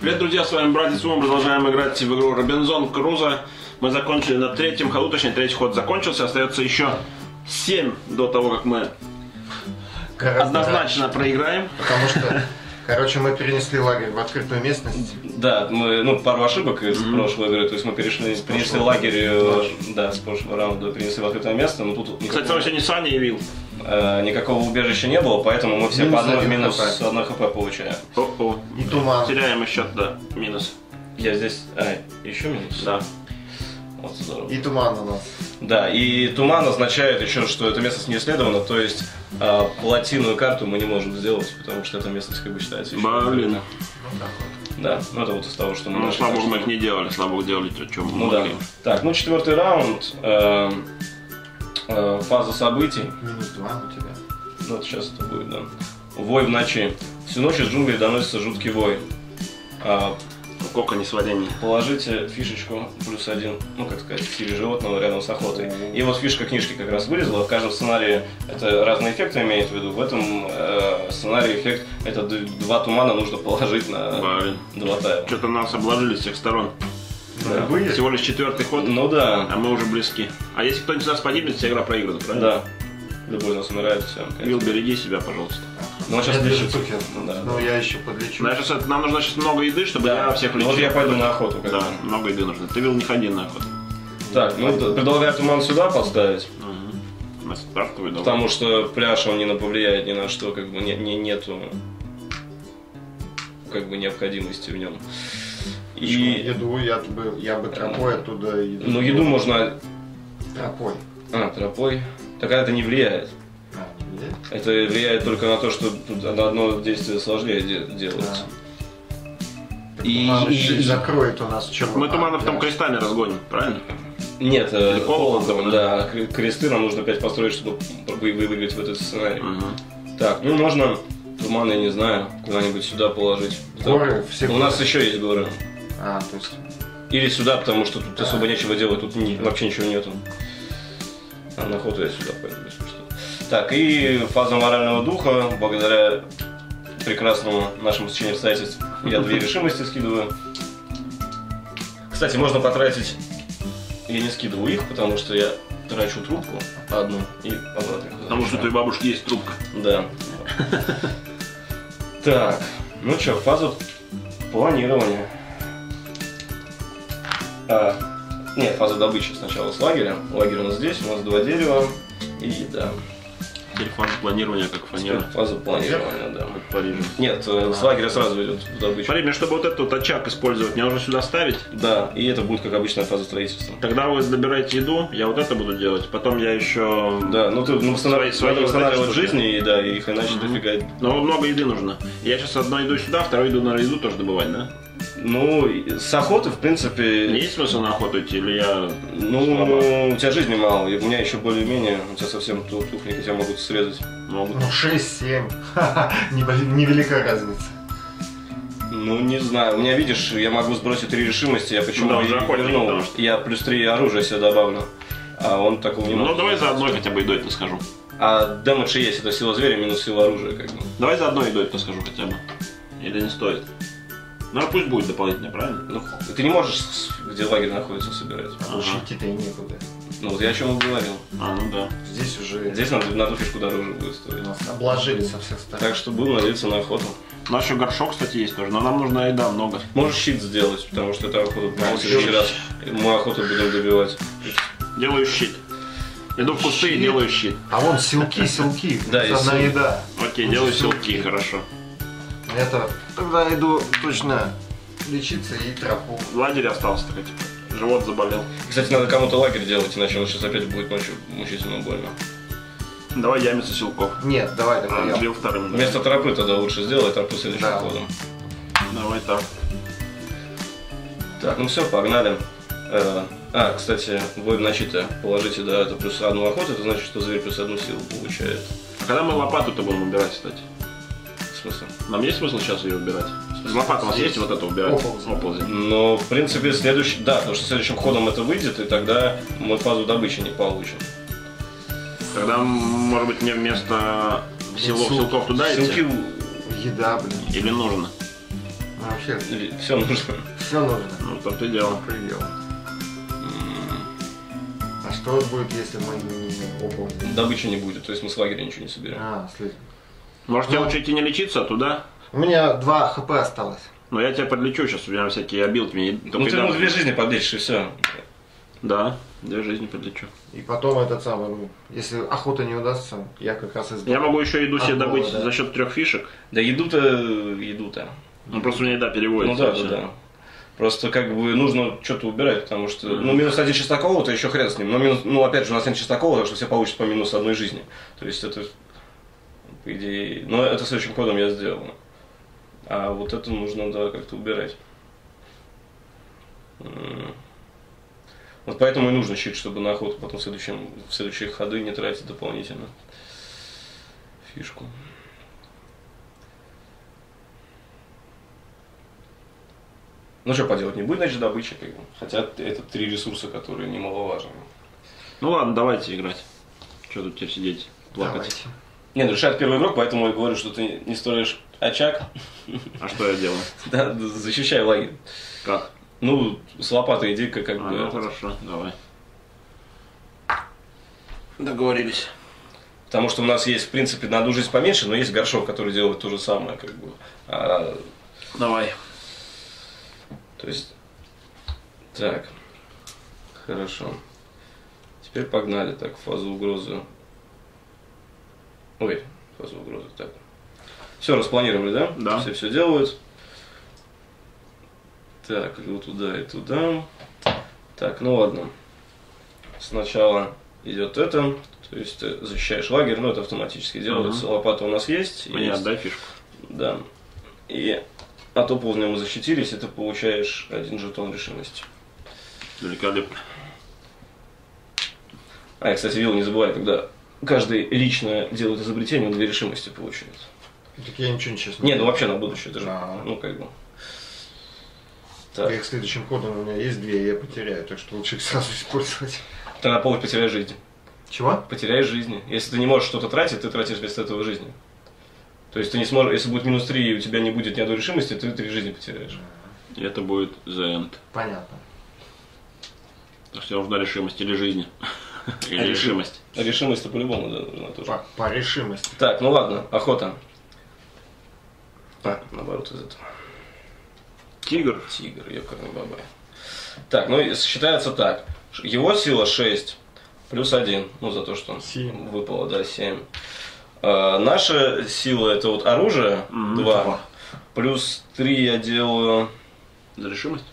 Привет, друзья, с вами Братец Мы продолжаем играть в игру Робинзон Крузо. Мы закончили на третьем ходу, точнее, третий ход закончился. Остается еще 7 до того, как мы Гораздо однозначно проиграем. раньше, Потому что, короче, мы перенесли лагерь в открытую местность. Да, мы, ну, пару ошибок из прошлой игры, то есть мы перешли, перенесли лагерь, э, да, с прошлого раунда перенесли в открытое место, но тут Кстати, никакого, он сегодня Саня явил. Э, никакого убежища не было, поэтому мы все Минус по одной минус хп. одной хп получаем. О-о. И туман. Теряем еще, да, минус. Я здесь, а, еще минус? Да. Вот здорово. И туман у нас. Да, и туман означает еще, что это местность не исследована, то есть э, плотинную карту мы не можем сделать, потому что эта местность как бы считается еще Блин. Вот. Да, ну это вот из того, что мы Ну, нашли. слава Так богу, мы их не делали, слава богу, делали то, что Ну да. могли. Так, ну четвертый раунд. э, э, фаза событий. Минус два у тебя. Ну, вот сейчас это будет, да. Вой в ночи. Всю ночь из джунглей доносится жуткий вой. А, Сколько не свалений. положите фишечку плюс один, ну, как сказать, в стиле животного рядом с охотой. И вот фишка книжки как раз вылезла. В каждом сценарии это разные эффекты имеет в виду. В этом э, сценарии эффект это два тумана нужно положить на Блин. два тайла. Что-то нас обложили с всех сторон. Да. Всего лишь четвертый ход, Ну да, а мы уже близки. А если кто-нибудь из нас погибнет, вся игра проиграна, правильно? да. Любой из нас умирает, все. Вил, береги себя, пожалуйста. Ну, он сейчас Я лечится. цукер. Да. Но я еще подлечу. Да, сейчас, нам нужно сейчас много еды, чтобы Да, я всех ну, лечил. вот я пойду на охоту. Да, бы. много еды нужно. Ты Вил не ходи на охоту. Так, ну предлагаю туман сюда поставить, Угу. На стартовый давай. потому что пляж он не на- повлияет ни на что, как бы не, не- нету как бы необходимости в нем. И еду я бы, я бы тропой оттуда еду. ну еду можно. Тропой. А, тропой. Так это не влияет. А, не влияет? Это влияет только на то, что одно действие сложнее де- делается. Так И- и- и- закроет у нас чего. Мы тумана потом крестами разгоним, правильно? Нет, э, Или полом, полом, да. Кре- Кресты нам нужно опять построить, чтобы вы- вы- выиграть в этот сценарий. Угу. Так, ну можно туман, я не знаю, куда-нибудь сюда положить. Горы, все У нас еще есть горы. А, то есть... Или сюда, потому что тут особо нечего делать, тут ни- вообще ничего нету. А на охоту я сюда пойду, если что. Так, и фаза морального духа, благодаря прекрасному нашему сочинению обстоятельств, я две решимости скидываю. Кстати, можно потратить... Я не скидываю их, потому что я трачу трубку одну и обратно. их Потому что у твоей бабушки есть трубка. Да. Так, ну что, фаза планирования. А, нет, фаза добычи сначала с лагеря. Лагерь у нас здесь, у нас два дерева. И да, Теперь фаза планирования, как теперь фанера. фаза планирования, да. Париже. Нет, э, с лагеря сразу идет в добычу. Мне чтобы вот этот вот очаг использовать, мне нужно сюда ставить. Да, и это будет как обычная фаза строительства. Когда вы добираете еду, я вот это буду делать. Потом я еще... Да, ну ты ну, восстанавливать, Свои- свои восстанавливать жизни, и да, их иначе дофига. Но много еды нужно. Я сейчас одно иду сюда, второй иду на еду тоже добывать, да? Ну, и с охоты, в принципе, Есть смысл на охоту идти, или я... Ну, у тебя жизни мало, и у меня еще более-менее, у тебя совсем ту- тухленько тебя могут срезать. Могут. Ну, 6-7. Невелика разница. Ну, не знаю, у меня, видишь, я могу сбросить три решимости, я почему Да, и уже охотник, вернул. потому что- Я плюс три оружия себе добавлю, а он такого не Ну, может. давай за одной хотя бы едой это скажу. А дэмэдж и есть, это сила зверя минус сила оружия, как бы. Давай за одной едой это скажу хотя бы. Или не стоит? Ну, пусть будет дополнительно, правильно? Ну, ты не можешь, где лагерь находится, собирать. А уж идти-то и некуда. Ну, вот я о чем и говорил. А, ну да. Здесь уже Здесь надо на одну фишку дороже будет стоить. нас обложили со всех сторон. Так что будем надеяться на охоту. У нас еще горшок, кстати, есть тоже, но нам нужна еда много. Можешь щит сделать, потому что это охота Да, в следующий раз. Мы охоту будем добивать. Делаю щит. Иду в кусты и делаю щит. А вон силки, силки. Да, силки. еда. Окей, делаю силки, хорошо. Это тогда иду точно лечиться и тропу. В лагере остался только типа. Живот заболел. Кстати, надо кому-то лагерь делать, иначе он сейчас опять будет ночью мучительно больно. Давай ямица силков. Нет, давай, давай. А, я. бил вторым. да. Вместо тропы тогда лучше сделай тропу следующим Да. ходом. Давай так. Так, ну все, погнали. Э, А, кстати, бой в ночи-то положите, да, это плюс одну охоту, это значит, что зверь плюс одну силу получает. А когда мы лопату-то будем убирать, кстати? В смысле? Нам есть смысл сейчас ее убирать? Лопата у вас есть вот это убирать? Оползень. Оползень. Но, в принципе, следующий, да, потому что следующим ходом это выйдет, и тогда мы фазу добычи не получим. Тогда, может быть, мне вместо силов, Сил- силков туда идти? Силки Еда, блин. Или нужно? Вообще, Все нужно. все нужно. Ну, там ты дело. Предел. А что будет, если мы не оба? Добычи не будет, то есть мы с лагеря ничего не соберем. А, след- Может, тебе Ну. лучше идти не лечиться, а туда? У меня 2 хп осталось. Но я тебя подлечу сейчас, у меня всякие обилки. мне Ну ты да- ему две жизни подлечишь и все. Да, две жизни подлечу. И потом этот самый, ну, если охота не удастся, я как раз из... Я могу еще еду себе От голода, добыть да. за счет трех фишек. Да еду-то, еду-то. Ну, просто у меня еда Ну переводится. да, и да, всё. да. Просто как бы нужно что-то убирать, потому что, ну, минус один Чистакова, то еще хрен с ним. Но минус, ну, опять же, у нас нет Чистакова, так что все получат по минусу одной жизни. То есть это, по идее, но это следующим ходом я сделал. А вот это нужно, да, как-то убирать. Вот поэтому и нужно щит, чтобы на охоту потом в, следующем, в следующие ходы не тратить дополнительно фишку. Ну что поделать, не будет, значит, добычи, как бы. Хотя это три ресурса, которые немаловажны. Ну ладно, давайте играть. Что тут теперь сидеть, плакать? Давайте. Не, ну решает первый игрок, поэтому я говорю, что ты не строишь очаг, А что я делаю? да, защищай лагерь. Как? Ну, с лопатой иди, как, как А, бы. ну, хорошо, давай. Договорились. Потому что у нас есть, в принципе, на одну жизнь поменьше, но есть горшок, который делает то же самое, как бы. А, Давай. то есть. Так. Хорошо. Теперь погнали. Так, фазу угрозы. Ой, фазу угрозы. Так. Все распланировали, да? Да. Все все делают. Так, иду туда и туда. Так, ну ладно. Сначала идет это. То есть ты защищаешь лагерь, но это автоматически делается. Лопата у нас есть. Мне есть. отдай фишку. Да. И от оползня мы защитились, и ты получаешь один жетон решимости. Великолепно. А, я, кстати, видел, не забывай, когда каждый лично делает изобретение, он две решимости получает. Так я ничего не честно. Не, ну вообще на будущее, это же, А. ну как бы. Так. Так, Их следующим ходом у меня есть две, и я потеряю, так что лучше их сразу использовать. ты на поле потеряешь жизнь. Чего? Потеряешь жизни. Если ты не можешь что-то тратить, ты тратишь вместо этого жизни. То есть ты не сможешь, если будет минус 3 и у тебя не будет ни одной решимости, ты три жизни потеряешь. И это будет the end. Понятно. Так что нужна решимость или жизнь. Или А решимость. А решимость-то по-любому да, нужна тоже. По, по решимости. Так, ну ладно, охота. А, наоборот из этого. Тигр. Тигр, ёкарный бабай. Так, ну и считается так. Его сила 6 плюс 1. Ну, за то, что он Семь. выпало, да, 7. наша сила это вот оружие Мгм, 2. два. Плюс 3 я делаю. За решимость?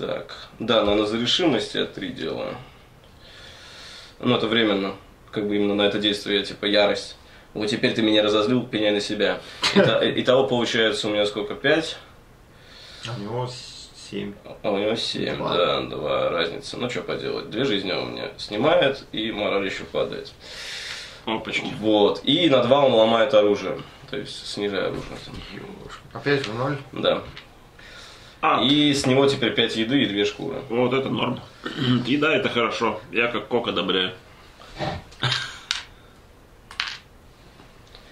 Так. Да, но на за решимость я 3 делаю. Ну, это временно. Как бы именно на это действие я типа ярость. Вот теперь ты меня разозлил, пеняй на себя. Ита- Итого получается у меня сколько? 5? А у него семь. А у него 7, Два. да, два разница. Ну, что поделать, две жизни он мне снимает, и мораль еще падает. Опачки. Вот, и на 2 он ломает оружие, то есть снижая оружие. Опять в ноль. Да. А, И с него теперь 5 еды и 2 шкуры. вот это норм. Еда это хорошо. Я как кок одобряю.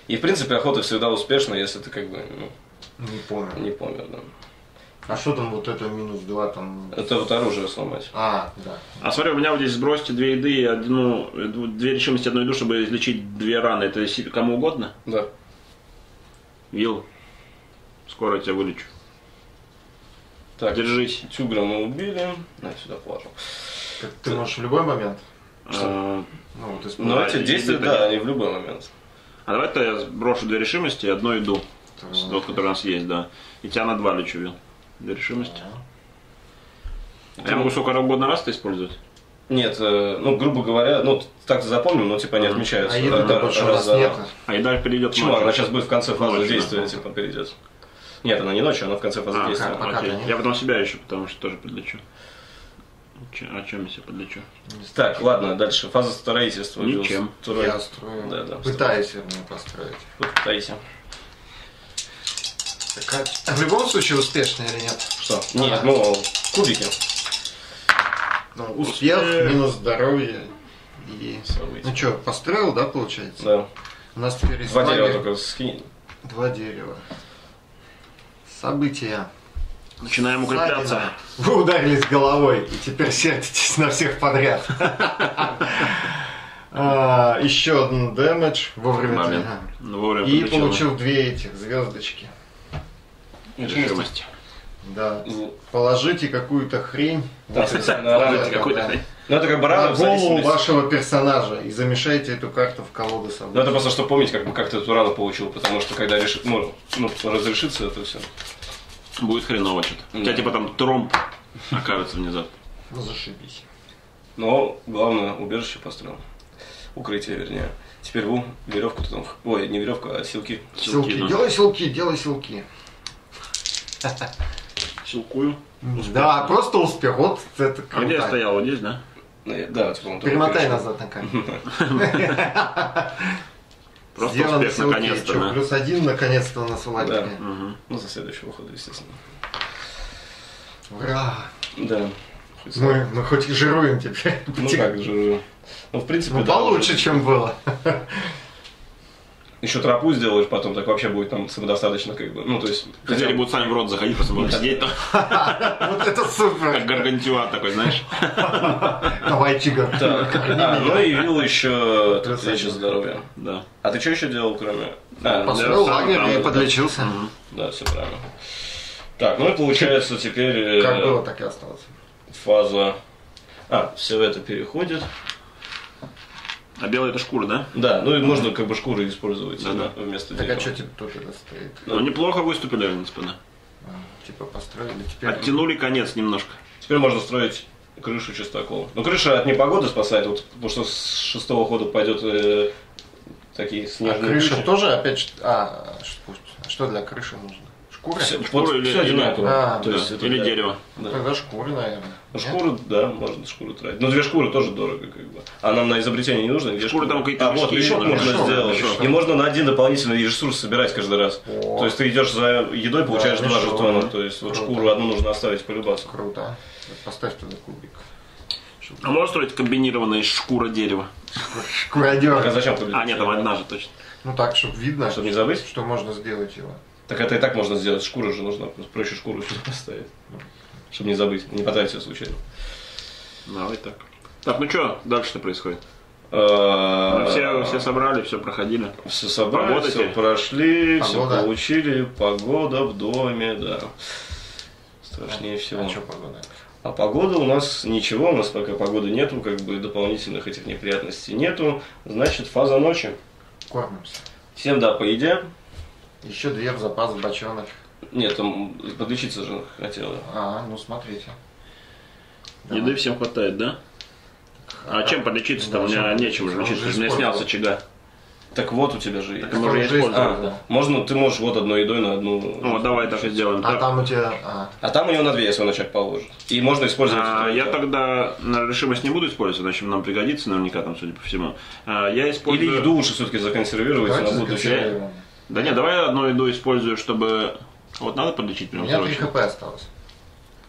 И, в принципе, охота всегда успешна, если ты как бы, ну, Не помню. не помер, да. А что там вот это минус два там? Это вот оружие сломать. А, да. А смотри, у меня вот здесь сбросьте две еды и одну, две решимости, одну еду, чтобы излечить две раны. Это кому угодно? Да. Вил, скоро я тебя вылечу. Так, Держись. тюгра мы убили. На, сюда положил. Так ты можешь в любой момент. А, Ну, вот Ну, эти действия, да, они в любой момент. а давай-то я сброшу две решимости и одну. Так, С- Тот, который у нас есть, да. И тебя на два лечу, Вил. Две решимости. А я могу сколько угодно раз-то использовать? Нет, э, ну, грубо говоря, ну, так запомнил, но типа не отмечается. А еды Да, больше раз за- нет. А еда перейдет Почему? Она сейчас будет в конце фазы действия, типа, перейдет. Нет, она не ночью, она в конце фазы А, действия. как? Я потом себя еще, потому что тоже подлечу. Че- А чем я себя подлечу? Так, ладно, дальше. Фаза строительства. Ничем. Строй- Я строю. Да, да. Пытаюсь, вернее, построить. Пытайся. Так, а в любом случае успешно или нет? Что? Нет, ну, кубики. Ну, успех, Успех. минус здоровье и... События. Ну что, построил, да, получается? Да. У нас теперь есть Два дерева только скинь. Два дерева. События. Начинаем укрепляться. Сагина. Вы ударились головой и теперь сердитесь на всех подряд. А, Еще один дэмэдж вовремя. Ну, И получил две этих звездочки. решимость. Да. Положите какую-то хрень. Да, специально какой-то да. хрень. Ну это как бы На рано в голову вашего персонажа и замешайте эту карту в колоду Ну собой. это просто, чтобы помнить, как, бы, как ты эту рану получил, потому что когда реши, ну, ну, разрешится это все. Будет хреново что-то. У тебя Да. типа там тромб окажется внезапно. Ну зашибись. Но главное, убежище построил. Укрытие, вернее. Теперь ву, веревку ты там. Ой, не веревка, а силки. Силки. ну. Делай силки, делай силки. Силкую. Да, просто успех. Вот это А где я круто. стоял? Вот здесь, да? Ну, я- Да, типа он Перемотай назад на камеру. Просто успех наконец-то. Да. плюс один наконец-то у нас в лагере. Мгм. Ну, за следующего хода, естественно. Ура! Да. Мы, мы хоть и жируем теперь. Ну как, жирую. Ну, в принципе, Ну, да, получше, уже. чем было. Еще тропу сделаешь потом, так вообще будет там самодостаточно, как бы. Ну, то есть... Звери будут сами в рот заходить, просто будут сидеть там, Вот это как супер! гаргантюа такой, знаешь. Давай, Чига. Ну и вил еще один. здоровье. Да. А ты что еще делал, кроме... А, Построил лагерь и подлечился. да, все правильно. Так, ну и получается теперь э, Как было, так и осталось. фаза... А, все это переходит. А белая это шкура, да? Да, ну и можно как бы шкуры использовать Да-да. да, вместо Так а дерева. что тебе тут это стоит? Ну, неплохо выступили, господа. А, Типа построили теперь. Оттянули конец немножко. Теперь можно строить крышу чистокол. Ну, крыша от непогоды спасает, вот, потому что с шестого хода пойдет э, такие А снежные крыша тучи. тоже опять... А. А что для крыши нужно? Шкура? Все, Шкура вот или- или- одинаково. А, То Да, есть это Или да. дерево. Да. Тогда шкуры, наверное. Ну, Нет? шкуру, да, можно шкуру тратить. Но две шкуры тоже дорого, как бы. А нам на изобретение не нужно? Две Шкуры там какие-то А, вот, мешок нужны. можно Мешок, сделать. мешок. И можно на один дополнительный ресурс собирать каждый раз. О. То есть ты идешь за едой, получаешь два мешок. жетона. То есть вот шкуру одну нужно оставить полюбасу. Круто. Поставь туда кубик. А можно строить комбинированное шкура дерева? Шкуродер. Так а зачем? А, нет, там одна же точно. Ну так, чтобы видно, Чтобы не забыть? что можно сделать его. Так это и так можно сделать. Шкура же нужна. Проще шкуру сюда поставить. Чтобы не забыть, не потратить ее случайно. Давай так. Так, ну что дальше-то происходит? А, Мы все, все собрали, все проходили. Все собрали, Погода все тебе? прошли, все получили. Погода в доме, да. Страшнее всего. А что погода? А погода у нас ничего, у нас пока погоды нету, как бы дополнительных этих неприятностей нету. Значит, фаза ночи. Кормимся. Всем да, по еде. Еще две в запас бочонок. Нет, там подлечиться же хотела. А, ну смотрите. Еды всем хватает, да? А чем подлечиться-то? Да, У меня чем нечем же подлечиться? лечиться. Же меня использовал. снялся чага. Так вот у тебя же есть. Так Он же использовали. А, можно, ты можешь вот одной едой на одну. Ну, давай так и сделаем. А Так. там у тебя... А, А там у него на две, если он очаг положит. И можно использовать. А, я тогда на решимость не буду использовать, значит нам пригодится наверняка там, судя по всему. А, я использую... Или еду лучше все-таки законсервировать давайте на будущее. Да нет, давай одну еду использую, чтобы... Вот надо подлечить У прям меня 3 срочно. хп осталось.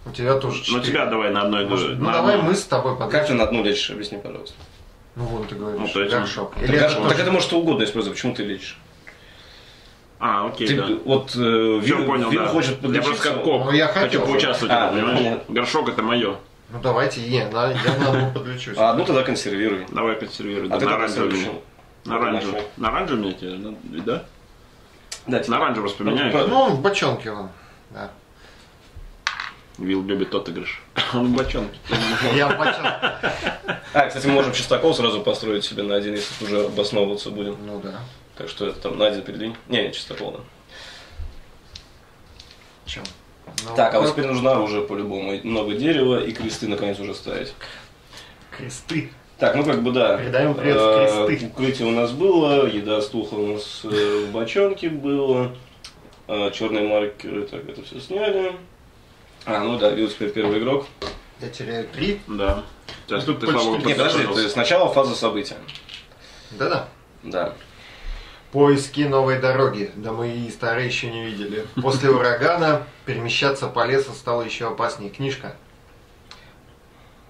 У тебя тоже Ну 4. тебя давай на одной еду. Может, ну на давай одну. мы с тобой Как ты подлечим. на одну лечишь, объясни, пожалуйста. Ну вон ты говоришь, Ну, то есть- горшок. Так, Или а- это так тоже- это может что угодно использовать, почему ты лечишь? А, окей, Ты, да. вот э, Все Вилл, понял, Вилл да. хочет я подлечиться. просто как коп. Ну, я хочу поучаствовать, А, понимаешь? Горшок это мое. Ну давайте, не, на, я на одну подлечусь. А одну тогда консервируй. Давай консервируй. А да, ты на оранжевый. На оранжевый. На оранжевый мне тебе, да? Да? На оранжевый просто поменяй. Ну, Ну, в бочонке вон. Да. Вилл любит отыгрыш. Он в бочонке. Я в бочонке. А, кстати, мы можем чистокол сразу построить себе на один, если уже обосновываться будем. Ну да. Так что это там на один передвинь. Не, не чистокол, да. Чем? Ну, Так, а вот ну, теперь нужна уже по-любому много дерева и кресты наконец уже ставить. Кресты. Так, ну как бы да. Передаем привет в Э, кресты. Укрытие у нас было, еда стуха у нас э, в бочонке было, э, черные маркеры, так это все сняли. А, ну да, теперь первый игрок. Я теряю три. Да. Сейчас Тут ты слава нет, Не, подожди, ты сначала фаза события. Да-да. Да. Поиски новой дороги. Да мы и старые еще не видели. После урагана перемещаться по лесу стало еще опаснее. Книжка.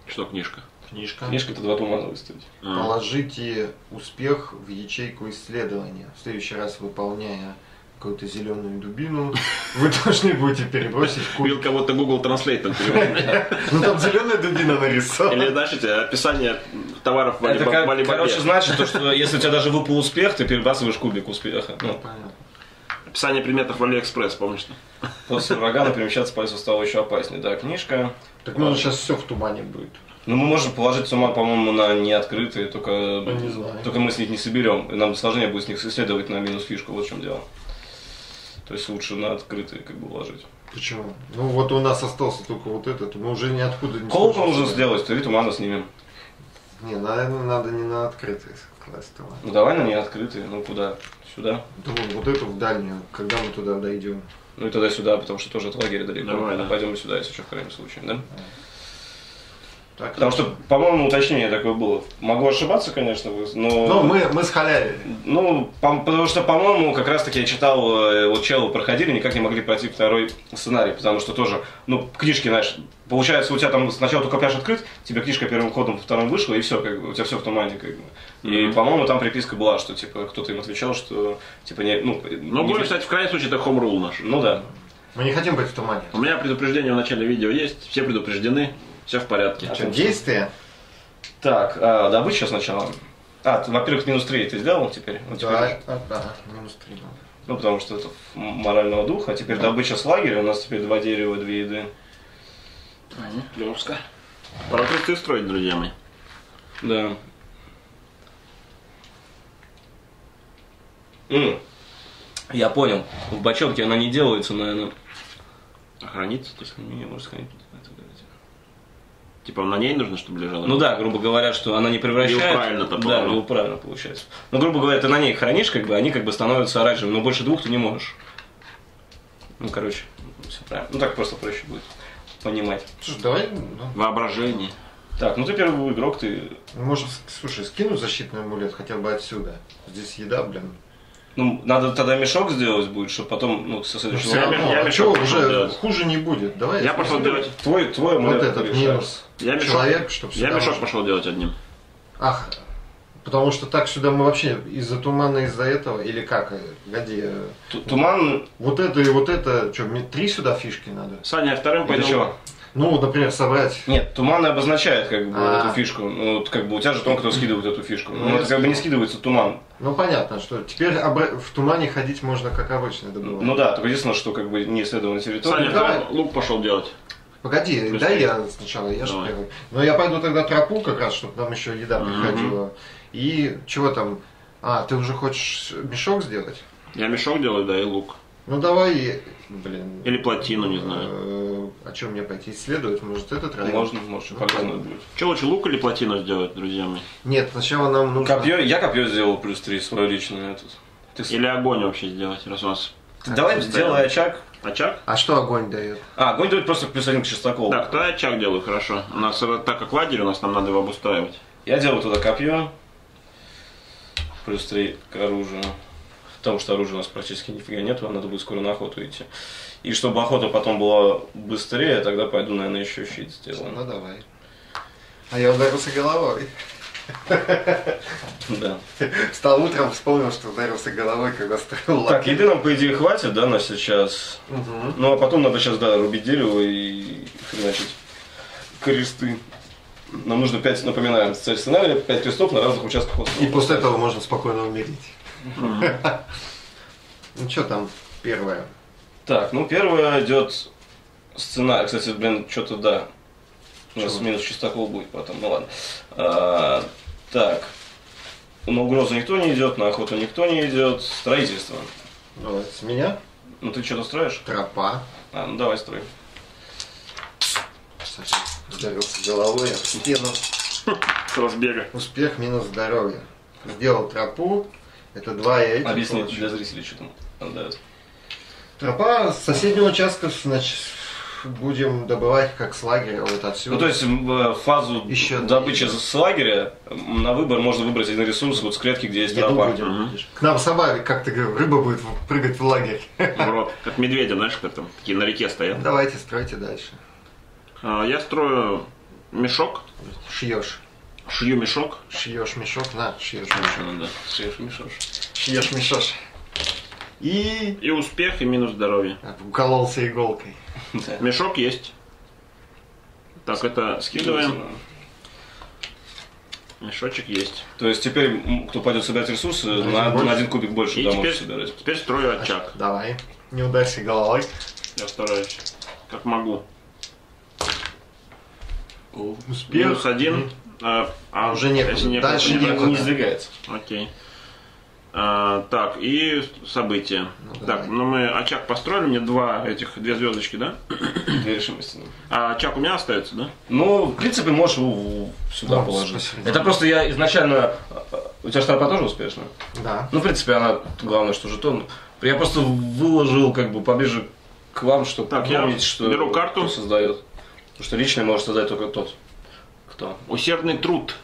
Что книжка? Книжка. Книжка это два тумана выставить. Положите успех в ячейку исследования. В следующий раз, выполняя какую-то зеленую дубину, вы должны будете перебросить куб. Убил кого-то Google Translate. переводит. Ну там зеленая дубина нарисована. Или, знаешь, описание товаров в Алибабе. короче, значит, то, что если у тебя даже выпал успех, ты перебрасываешь кубик успеха. Ну, Понятно. Описание предметов в Алиэкспресс, помнишь? что? после урагана перемещаться по лесу стало еще опаснее. Да, книжка. Так ну сейчас все в тумане будет. Ну, мы можем положить туман, по-моему, на неоткрытые, только, не знаю. только мы с них не соберем. И нам сложнее будет с них исследовать на минус фишку, вот в чем дело. То есть лучше на открытые как бы вложить. Почему? Ну вот у нас остался только вот этот, мы уже ниоткуда не Колку нужно сделать, то и тумана снимем. Не, наверное, надо не на открытый класть туман. Ну давай на неоткрытые, ну куда? Сюда. Да вон, вот эту в дальнюю, когда мы туда дойдем. Ну и тогда сюда, потому что тоже от лагеря далеко. Давай, да. Пойдем сюда, если что, в крайнем случае, да? Так, Потому что, по-моему, уточнение такое было. Могу ошибаться, конечно, но... Ну, мы, мы схалявили. Ну, по- потому что, по-моему, как раз таки я читал, э, вот челы проходили, никак не могли пройти второй сценарий, потому что тоже, ну, книжки, знаешь, получается, у тебя там сначала только пляж открыт, тебе книжка первым ходом, вторым вышла, и все, как бы, у тебя все в тумане, как бы. И, по-моему, там приписка была, что, типа, кто-то им отвечал, что, типа, не, ну, Ну, не- будем, кстати, в крайнем случае, это home rule наш. Ну да. Мы не хотим быть в тумане. У меня предупреждение в начале видео есть, все предупреждены, все в порядке. Что, действие? Так, а, добыча сначала. А, во-первых, минус 3 ты сделал теперь? Ну, теперь- Да, да, да, минус три надо. Ну, потому что это морального духа. Теперь добыча с лагеря. У нас теперь два дерева, две еды. Плюска. Пора кресты строить, друзья мои. Да. М, Я понял. В бочонке она не делается, наверное. Охраниться. то есть. Не, может. Это давайте. Типа на ней нужно, чтобы лежало? Ну да, грубо говоря, что она не превращает. Лил правильно-то, Да, лил правильно получается. Ну, грубо говоря, ты на ней хранишь, как бы, они как бы становятся оранжевыми, но больше двух ты не можешь. Ну, короче, все правильно. Ну, так просто проще будет понимать. Слушай, давай, ну, Воображение. Так, ну ты первый игрок, ты может, слушай, скину защитный амулет хотя бы отсюда. Здесь еда, блин. Ну, надо тогда мешок сделать будет, чтобы потом, ну, со следующего Я раза- меш- Ну, а мешок чё, пошел уже делать. хуже не будет. Давай. Я пошел делать. Твой, твой Вот амулет этот решает. минус. Я мешок, Человек, чтобы я мешок можно- пошел делать одним. Ах, потому что так сюда мы вообще из-за тумана, из-за этого, или как? Годи. э, Ту- Туман, Вот это и вот это, что, мне три сюда фишки надо? Саня, я вторым для пойду. чего? Ну, например, собрать. Нет, туман обозначает как бы А. эту фишку. Ну, вот, как бы у тебя же который скидывает эту фишку. Ну, Ну, это я как бы не скидывается туман. Ну, понятно, что теперь обра- в тумане ходить можно как обычно, это было. Ну да, только единственное, что как бы не исследована территория. Саня, давай. лук пошел делать. Погоди, Быстрее. дай я сначала, я же первый. Но я пойду тогда тропу как раз, чтобы там еще еда приходила. И чего там? А, ты уже хочешь мешок сделать? Я мешок делаю, да, и лук. Ну давай, блин. Или плотину, не знаю. э, О чем мне пойти исследовать? Может этот район? Можно, может, полезно будет. Что лучше, лук или плотину сделать, друзья мои? Нет, сначала нам нужно... Копье, я копье сделал плюс 3 свое личное. Ты с- Или огонь вообще сделать, раз у нас Давай сделай очаг. Очаг? А что огонь дает? А, огонь дает просто плюс один к частоколу. Так, то я очаг делаю, хорошо. У нас, э, так как лагерь, у нас нам надо его обустраивать. Я делаю туда копье. Плюс 3 к оружию. Потому что оружия у нас практически нифига нету, а надо будет скоро на охоту идти. И чтобы охота потом была быстрее, тогда пойду, наверное, еще щит сделаю. Ну давай. А я ударился головой. Да. Встал утром, вспомнил, что ударился головой, когда строил Так, еды нам, по идее, хватит, да, на сейчас. Ну, а потом надо сейчас, да, рубить дерево и хреначить кресты. Нам нужно 5, напоминаем, цель сценария, 5 крестов на разных участках И острова. после этого можно спокойно умереть. Ну что там первое? Так, ну, первое идет сценарий. Кстати, блин, что-то, да, у нас Чего? минус чистокол будет потом, ну ладно. А, так, на угрозу никто не идет, на охоту никто не идет. Строительство. Давай, с меня Ну, ты что-то строишь? тропа. А, ну давай строй. Ударился головой об стену. С разбега. Успех минус здоровье. Сделал тропу. Это два яйца. Объясни для зрителей, что там дает. Тропа с соседнего участка, значит, будем добывать как с лагеря вот отсюда. Ну, то есть в фазу Еще добычи да. с лагеря на выбор можно выбрать один ресурс вот с клетки, где есть тропа. будем, видишь. К нам собака, как ты говорил, рыба будет прыгать в лагерь. Бро, Как медведя, знаешь, как там, такие на реке стоят. Давайте, стройте дальше. А, Я строю мешок, Шьешь. шью мешок. Шьешь мешок, на, шьешь мешок. Ну да, шеф мешок. Шьешь мешок. И И успех, и минус здоровье. укололся иголкой. Мешок есть. Так, это скидываем. Мешочек есть. То есть теперь, кто пойдет собирать ресурсы, на, на один кубик больше И да, теперь, собирать. теперь строю очаг. Давай. Не ударься головой. Я стараюсь. Как могу. Успех. Минус один. А, а, Уже если некуда, Дальше не. Не сдвигается. Окей. А, так, и события. Ну, так, ну мы очаг построили, мне два этих, две звездочки, да? Две решимости. да. А очаг у меня остается, да? Ну, в принципе, можешь его сюда Вот, положить. спасибо. Это просто я изначально... У тебя штрафа тоже успешная? Да. Ну, в принципе, она главное, что жетон. Я просто выложил как бы поближе к вам, чтобы Так, я помнить, что беру карту. кто создает. Потому что личный может создать только тот, кто. Усердный труд.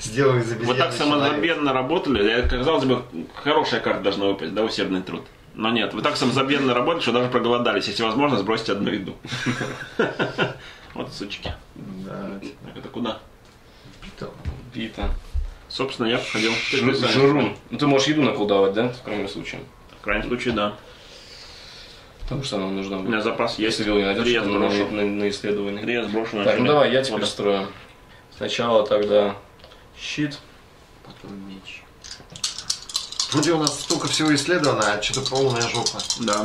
Сделай из Вы обезьяны так самозабвенно работали, я- казалось бы, хорошая карта должна выпасть, да, усердный труд. Но нет, вы так самозабвенно работали, что даже проголодались. Если возможно, сбросьте одну еду. Вот сучки. Да. Это куда? Питон. Пита. Собственно, я походил. Журун. Ну, ты можешь еду наколдовать, да, в крайнем случае? В крайнем случае, да. Потому что нам нужна У будет. меня запас есть. Если его не найдешь, на, на, на исследование. Три я сброшу на Так, ну давай, я теперь Вот. строю. Сначала тогда щит. Потом меч. Вроде у нас столько всего исследовано, а что-то полная жопа. Да.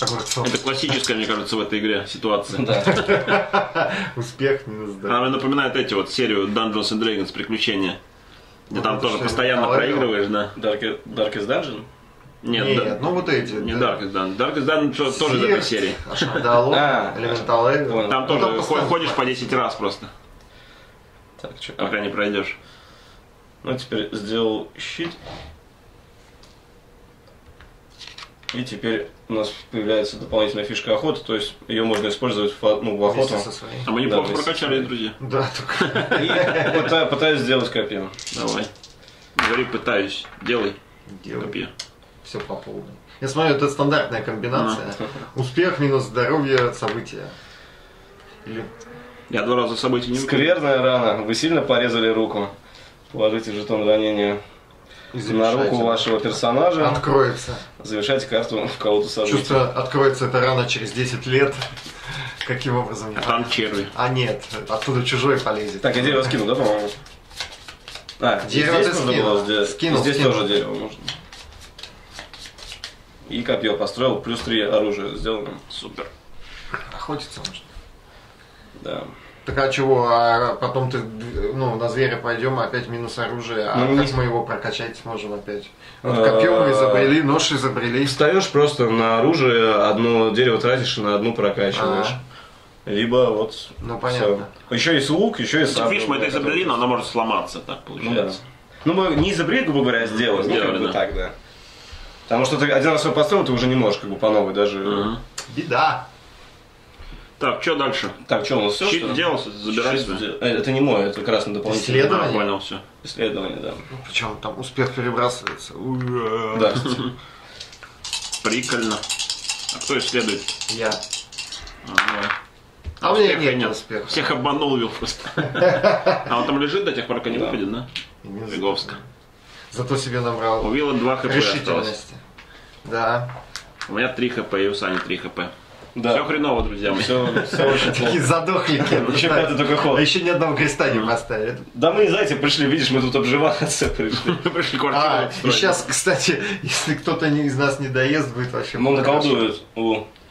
Огурцов. Это классическая, мне кажется, в этой игре ситуация. Да. Успех минус да. Она напоминает эти вот серию Dungeons and Dragons приключения. Где Ну, там тоже постоянно проигрываешь, да? Dark- Darkest Dungeon? Нет, Нет, да- ну вот эти. не да. Darkest Dungeon. Darkest Dungeon тоже из этой серии. Элементал понял. Там Ну, тоже ходишь по 10 раз просто, Так, что? пока не пройдешь. Ну, теперь сделал щит. И теперь у нас появляется дополнительная фишка охоты, то есть ее можно использовать в, ну, в охоту. Вместе со своей. А мы Да, неплохо вместе прокачали, друзья. Да, только И пыта- пытаюсь сделать копье. Давай. Говори, пытаюсь. Делай делай. копье. Все по полной. Я смотрю, это стандартная комбинация. Успех минус здоровье, события. Или Я два раза событий не. Скверная рана. Вы сильно порезали руку. Положите жетон ранения на руку вашего персонажа. Откроется. Завершайте карту в кого-то события. Чувство откроется эта рана через 10 лет. Каким образом? А там черви. А нет, оттуда чужой полезет. Так, я дерево скинул, да, по-моему? А, Дерево здесь ты нужно скинул. было сделать. Скинул, здесь скинул. тоже дерево можно. И копье построил, плюс три оружия сделано. Супер. Охотиться можно. Да. Так а чего, а потом ты, ну, на зверя пойдем, опять минус оружие, а Ну, как не- мы его прокачать сможем опять? Вот А, копье мы изобрели, нож изобрели. Встаешь просто на оружие, одно дерево тратишь, и на одну прокачиваешь. А. Либо вот. Ну, понятно. Еще есть лук, еще есть Так, видишь, мы это изобрели, но оно может сломаться, так Ну да. получается. Ну, мы не изобрели, грубо говоря, а сделали. Ну, Сделали, как бы так, да. Потому что ты один раз его построил, ты уже не можешь как бы по новой даже. Беда. Так, что дальше? Так, что у нас все? Щит сделал, забирай себе. Это не мой, это красный дополнительный. Исследование? А, понял, все. Исследование, да. Причем там успех перебрасывается. Ура. Да. Прикольно. А кто исследует? Я. А, давай. А у меня Успеха нет успеха. Всех обманул Вил просто. А он там лежит до тех пор, пока не выпадет, да? Фиговско. Зато себе набрал У Вилла 2 хп осталось. Да. У меня 3 хп, и у Сани 3 хп. Да. Все хреново, друзья. Все, все очень Такие плохо. задохлики. Еще пятый только ход. А еще ни одного креста не поставили. Да мы, знаете, пришли, видишь, мы тут обживаться пришли. Мы пришли квартиру А, и сейчас, кстати, если кто-то из нас не доест, будет вообще... Хорошо. наколдует.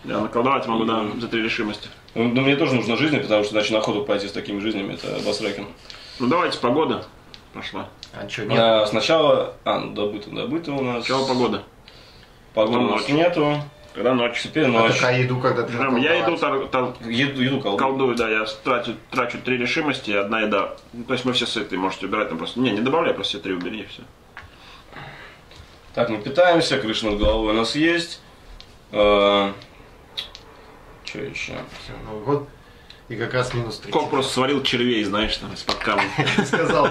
Я наколдовать могу, да, за три решимости. Ну, мне тоже нужно жизни, потому что иначе на охоту пойти с такими жизнями, это басрекин. Ну давайте, погода пошла. А что, нет? А, сначала... А, ну, добыто, добыто у нас. Сначала погода. Погоды у Ну, нас ночь. нету. Когда ночь. Теперь А ночь. так, а еду, когда ты Прям я иду, тор- тор- Еду, еду колдую. колдую, да, я трачу, трачу три решимости и одна еда. Ну, то есть мы все сыты, можете убирать там просто. Не, не добавляй, просто все три убери и все. Так, мы питаемся, крыша над головой у нас есть. Что еще? Всё, Новый год. И как раз минус 3. Кок просто сварил червей, знаешь, там, из-под камня. сказал.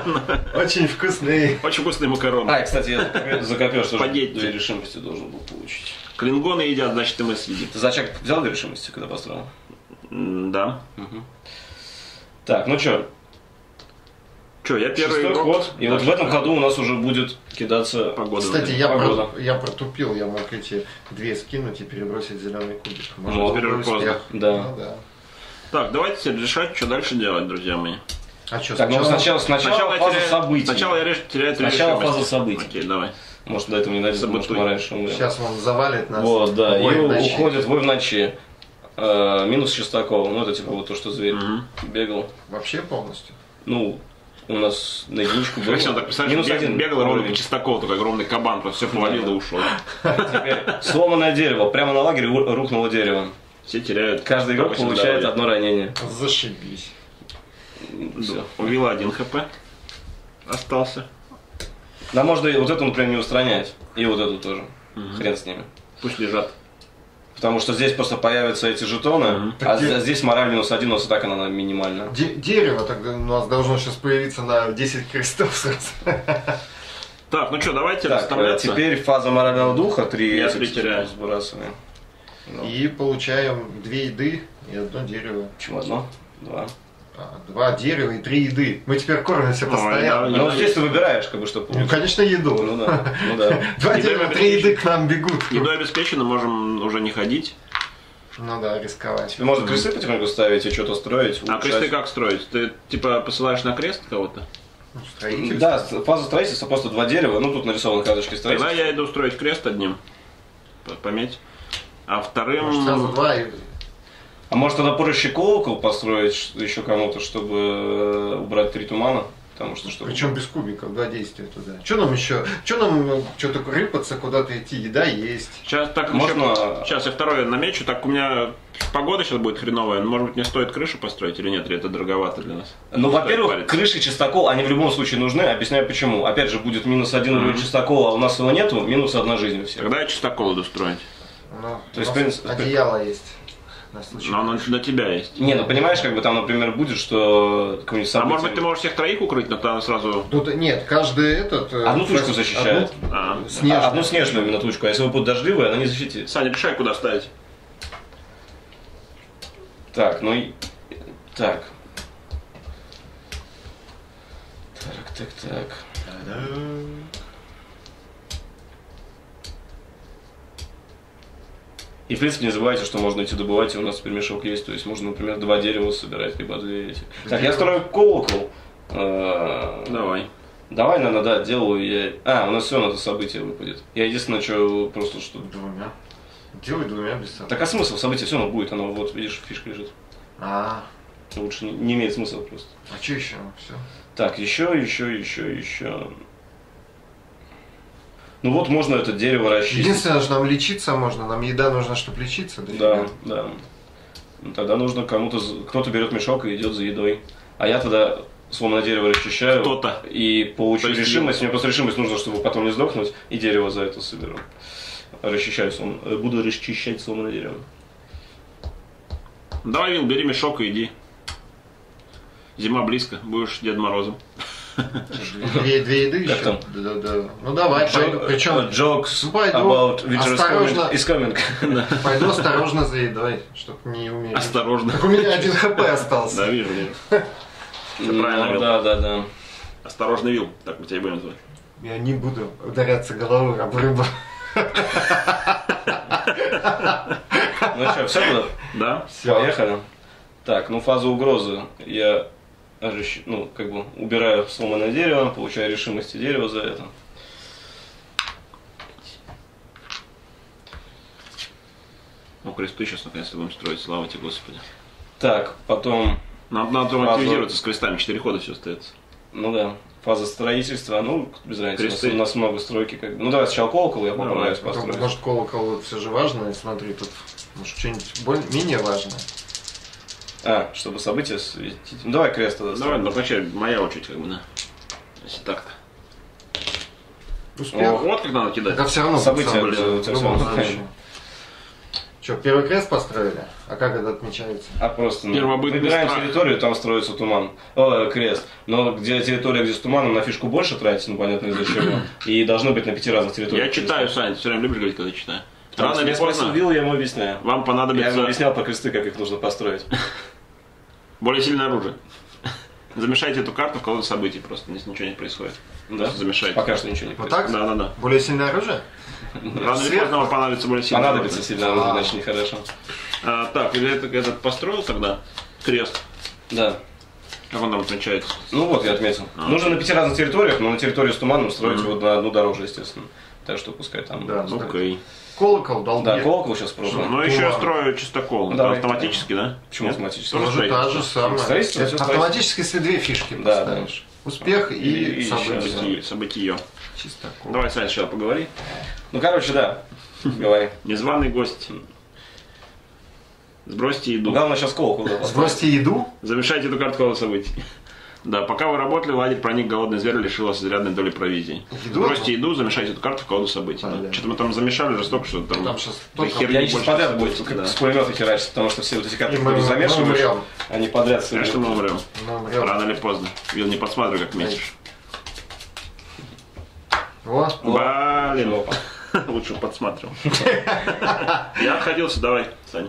Очень вкусный. Очень вкусные макароны. А, кстати, я за копье что Спагетти. две решимости должен был получить. Клингоны едят, значит и мы съедим. Ты зачак взял две решимости, когда построил? Да. Так, ну что? Че, я первый Шестой игрок. ход. И вот в этом ходу у нас уже будет кидаться погода. Кстати, я, Погода. про- я протупил, я мог эти две скинуть и перебросить зеленый кубик. Может, это Теперь успех. поздно. Да. Ну да. Так, давайте теперь решать, что дальше делать, друзья мои. А что, Так, ну сначала, сначала, я фаза теряю- событий. Сначала я реш- теряю три Сначала фаза событий. Окей, давай. Может, до этого не дойдет, может, мы раньше умрем. Сейчас он завалит нас. Вот, да, и уходит вой в ночи. Э, минус Шестакова. Ну, это типа вот то, что зверь Мгм. бегал. Вообще полностью. Ну, у нас на единичку было. Он так представляешь, Минус бег- один. бегал ровно Чистаков, такой огромный кабан, просто все повалил и ушел. Теперь сломанное дерево. Прямо на лагере рухнуло дерево. Все теряют. Каждый игрок 108 получает здоровья. одно ранение. Зашибись. Все. У Вилла один хп. Остался. Да можно и вот эту, например, не устранять. И вот эту тоже. Хрен с ними. Пусть лежат. Потому что здесь просто появятся эти жетоны, Мгм. а где- здесь мораль минус один, у нас и так она минимальна. Де- дерево тогда у нас должно сейчас появиться на 10 крестов сразу. Так, ну что, давайте Так, э, расставляться. теперь фаза морального духа, три Я три теряю. сбрасываем. Ну, И получаем две еды и одно дерево. Почему одно? Два. А, два дерева и три еды. Мы теперь кормимся Ой, постоянно. да, Ну, вот здесь ты выбираешь, как бы, что Ну, получится. конечно, еду. Ну да, ну да. Два Еда дерева, три еды к нам бегут. Едой обеспечено, можем уже не ходить. Ну да, рисковать. Теперь можно кресты потихоньку ставить и что-то строить. А улучшать. кресты как строить? Ты типа посылаешь на крест кого-то? Ну, Строительство. Да, фаза строительства просто два дерева. Ну, тут нарисованы карточки Тогда строительства. я иду строить крест одним. Пометь. А вторым... Может, сразу два и... А может тогда проще колокол построить еще кому-то, чтобы э, убрать три тумана? Потому что чтобы... Причем без кубиков, два действия туда. Что нам еще? Что нам что-то рыпаться, куда-то идти? Еда есть. Сейчас так Можно- еще- Сейчас я второе намечу. Так у меня погода сейчас будет хреновая. Может быть, мне стоит крышу построить или нет? Или это дороговато для нас? Ну, во-первых, крыши чистокол, они в любом случае нужны. Объясняю почему. Опять же, будет минус один уровень чистокола, а у нас его нету, минус одна жизнь у всех. Тогда я чистокол строить. Ну, То есть, принципе, одеяло есть. На случай. Но оно для тебя есть. Не, ну понимаешь, как бы там, например, будет, что какое-нибудь А событие... может быть, ты можешь всех троих укрыть, но тогда сразу... Тут нет, каждый этот... э, Одну тучку фас- защищает. одну А. снежную. А, Одну снежную именно тучку, а если вы будут дождливые, она не защитит. Саня, решай, куда ставить. Так, ну и... Так. Так, так, так. И, в принципе, не забывайте, что можно идти добывать, и у нас теперь мешок есть. То есть можно, например, два дерева собирать, либо две эти. Так, я строю колокол. Э, Давай. Давай, наверное, да, делаю я... А, у нас все на это событие выпадет. Я единственное, что просто что... Двумя. Делай двумя без собак. Так а смысл? Событие все равно будет, оно вот, видишь, фишка лежит. А, Лучше не, не имеет смысла просто. а что еще? Все. Так, еще, еще, еще, еще. Ну вот можно это дерево расчистить. Единственное, что нам лечиться можно, нам еда нужна, чтобы лечиться. Да, да. Ну, Тогда нужно кому-то, з- кто-то берет мешок и идет за едой. А я тогда сломанное дерево расчищаю. Кто-то. И получу То есть решимость. Мне просто решимость нужно, чтобы потом не сдохнуть. И дерево за это соберу. Расчищаю слом... э, Буду расчищать сломанное дерево. Давай, Вил, бери мешок и иди. Зима близко, будешь Дед Морозом. Две, две еды Как еще? там? Да, да, да. Ну давай, пойду. Причем Jokes Ну, пойду. about winter Осторожно. Is coming. пойду осторожно за едой, чтобы не умереть. Осторожно. Так у меня один хп остался. Да, вижу, вижу. Ну, правильно, Вил. Да, да, да. Осторожно, Вил. Так мы тебя и будем называть. Я не буду ударяться головой об рыбу. Ну что, все было? Да? Все. Поехали. Так, ну фаза угрозы. Я ну, как бы убираю сломанное дерево, получаю решимости дерева за это. Ну, кресты сейчас наконец-то будем строить, слава тебе, Господи. Так, потом, Надо, надо Фаза- активизироваться с крестами, четыре хода все остается. ну да, фаза строительства, ну, без разницы, Кресты. у нас много стройки. Как... бы. Ну давай сначала колокол, я попытаюсь Потом, построить. может, колокол все же важно, смотри, тут может что-нибудь более, менее важное. А, чтобы события светить. Ну давай крест тогда Давай, ну, вначале моя очередь, как бы, да. Если так-то. Успех. О, вот как надо кидать. Это все равно События, да, равно. случае. Что, первый крест построили? А как это отмечается? А просто ну, Первобытный выбираем страх. территорию, там строится туман. О, крест. Но где территория, где с туманом, на фишку больше тратится, ну понятно из-за чего. И должно быть на пяти разных территориях. Я читаю, Саня, ты все время любишь говорить, когда читаю. Рано или поздно Вил, я ему объясняю. вам Я ему понадобится объяснял по кресты, как их нужно построить. более сильное оружие. Замешайте эту карту в колоду событий, просто ничего не происходит. Да? Просто замешайте. Пока что ничего не Вот происходит. так? Да, да, да. Более сильное оружие? Рано или поздно вам понадобится более сильно. Понадобится сильно, А. значит нехорошо. А, так, или это, этот построил тогда крест? Да. Как он там отмечается? Ну вот, я отметил. Нужно на пяти разных территориях, но на территорию с туманом строить его на одну дороже, естественно. Так что пускай там. Да. Ну, Окей. Колокол, долги. Да, колокол сейчас пробуем. Ну, еще я строю чистокол. Это Давай. автоматически, да? Почему Нет? автоматически? Тоже Тоже та же самая. Строительство, Это всё Автоматически, если две фишки Да, поставишь. Успех и, И- и событие. Событие, событие. Чистокол. Давай, Саня, сейчас поговори. Ну, короче, да. Говори. Незваный гость. Сбросьте еду. Главное сейчас колокол. да, поставить. Сбросьте еду. Замешайте эту карту колоды событий. Да, пока вы работали, лагерь проник голодный зверь, лишил вас изрядной доли провизии. Еду? Бросьте еду, замешайте эту карту в колоду событий. А, Да. да. Что-то мы там замешали жестоко, что там... Там сейчас только- херни Я сейчас подряд будет как да. с пулемета херачить, потому что все вот эти карты, замешиваешь, умрем. они подряд с Конечно, мы умрем. Мы умрем. Рано или поздно. Вил, не подсматривай, как метишь. О, Блин, лучше подсматривал. Я отходился, давай, Сань.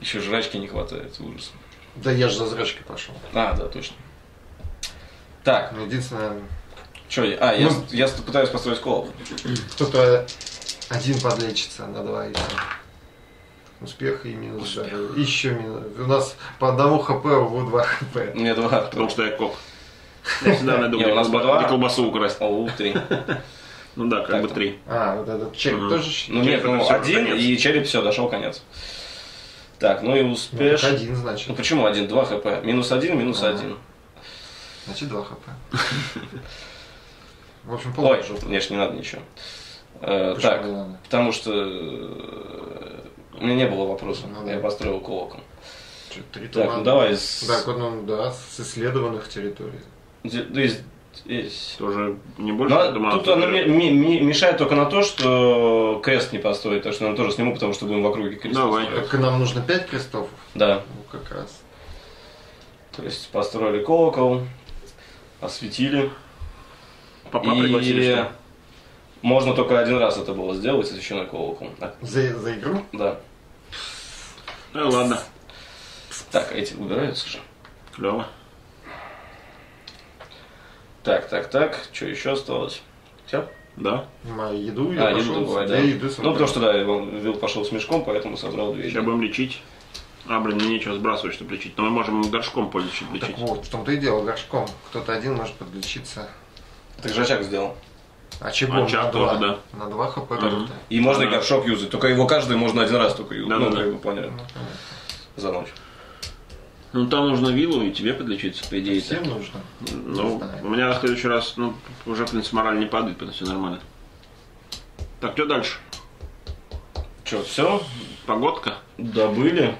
Еще жрачки не хватает, ужас. да я же за зрачкой пошел. А, да, точно. Так, Ну, Единственное, что я... А, я, Ну. я пытаюсь построить колокол. кто-то один подлечится на два и все. Успех и минус здоровье. Еще минус. У нас по одному хп, а у два хп. Мне два. Потому что я коп. Я всегда где у нас два. колбасу украсть. О, три. Ну да, как бы три. А, вот этот череп тоже Ну нет, это ну один и череп, все, дошел конец. Так, ну и Ну, успеш. один, значит. Ну почему один? Два хп. Минус один, минус один. Значит, два хп. В общем, Ой, положу. конечно, не надо ничего. Э, так, надо? потому что э, у меня не было вопроса. Ну да. Я построил колокол. Чё, Три Так, ну давай с... Так, вот он, да, с исследованных территорий. Д- да, есть- есть. Тоже не больше. Но я думаю, тут а оно мешает только на то, что крест не построить, так что я тоже сниму, потому что будем в округе крест Давай. строить. Так нам нужно пять крестов. Да, Ну, как раз. то есть построили колокол, осветили. Папа пригласили, И что? можно только один раз это было сделать, освещенный колокол. А, За, за игру? Да. Ну ладно, Так, эти убираются же. клево. Так, так, так, что еще осталось? Все? Да. Мою еду я А, пошел, еду давай, да. две еды Ну, потому что, да, Вил пошел с мешком, поэтому собрал две. Сейчас будем лечить. А, блин, мне нечего сбрасывать, чтобы лечить. Но мы можем горшком пользоваться, чтобы Так лечить. вот, в том-то и дело, горшком. Кто-то один может подлечиться. Ты же очаг сделал. Очагом Очаг на тоже, два. да. На два хп Мгм. только. И можно и Ага. горшок юзать, только его каждый можно один раз только юзать. Да, ну, да, да. как бы поняли, Ну, понятно. за ночь. Ну, там нужно виллу и тебе подлечиться, по идее. Всем нужно. Ну, знаю. у меня в следующий раз, ну, уже, в принципе, мораль не падает, поэтому все нормально. Так, что дальше? Че, все? Погодка? Добыли.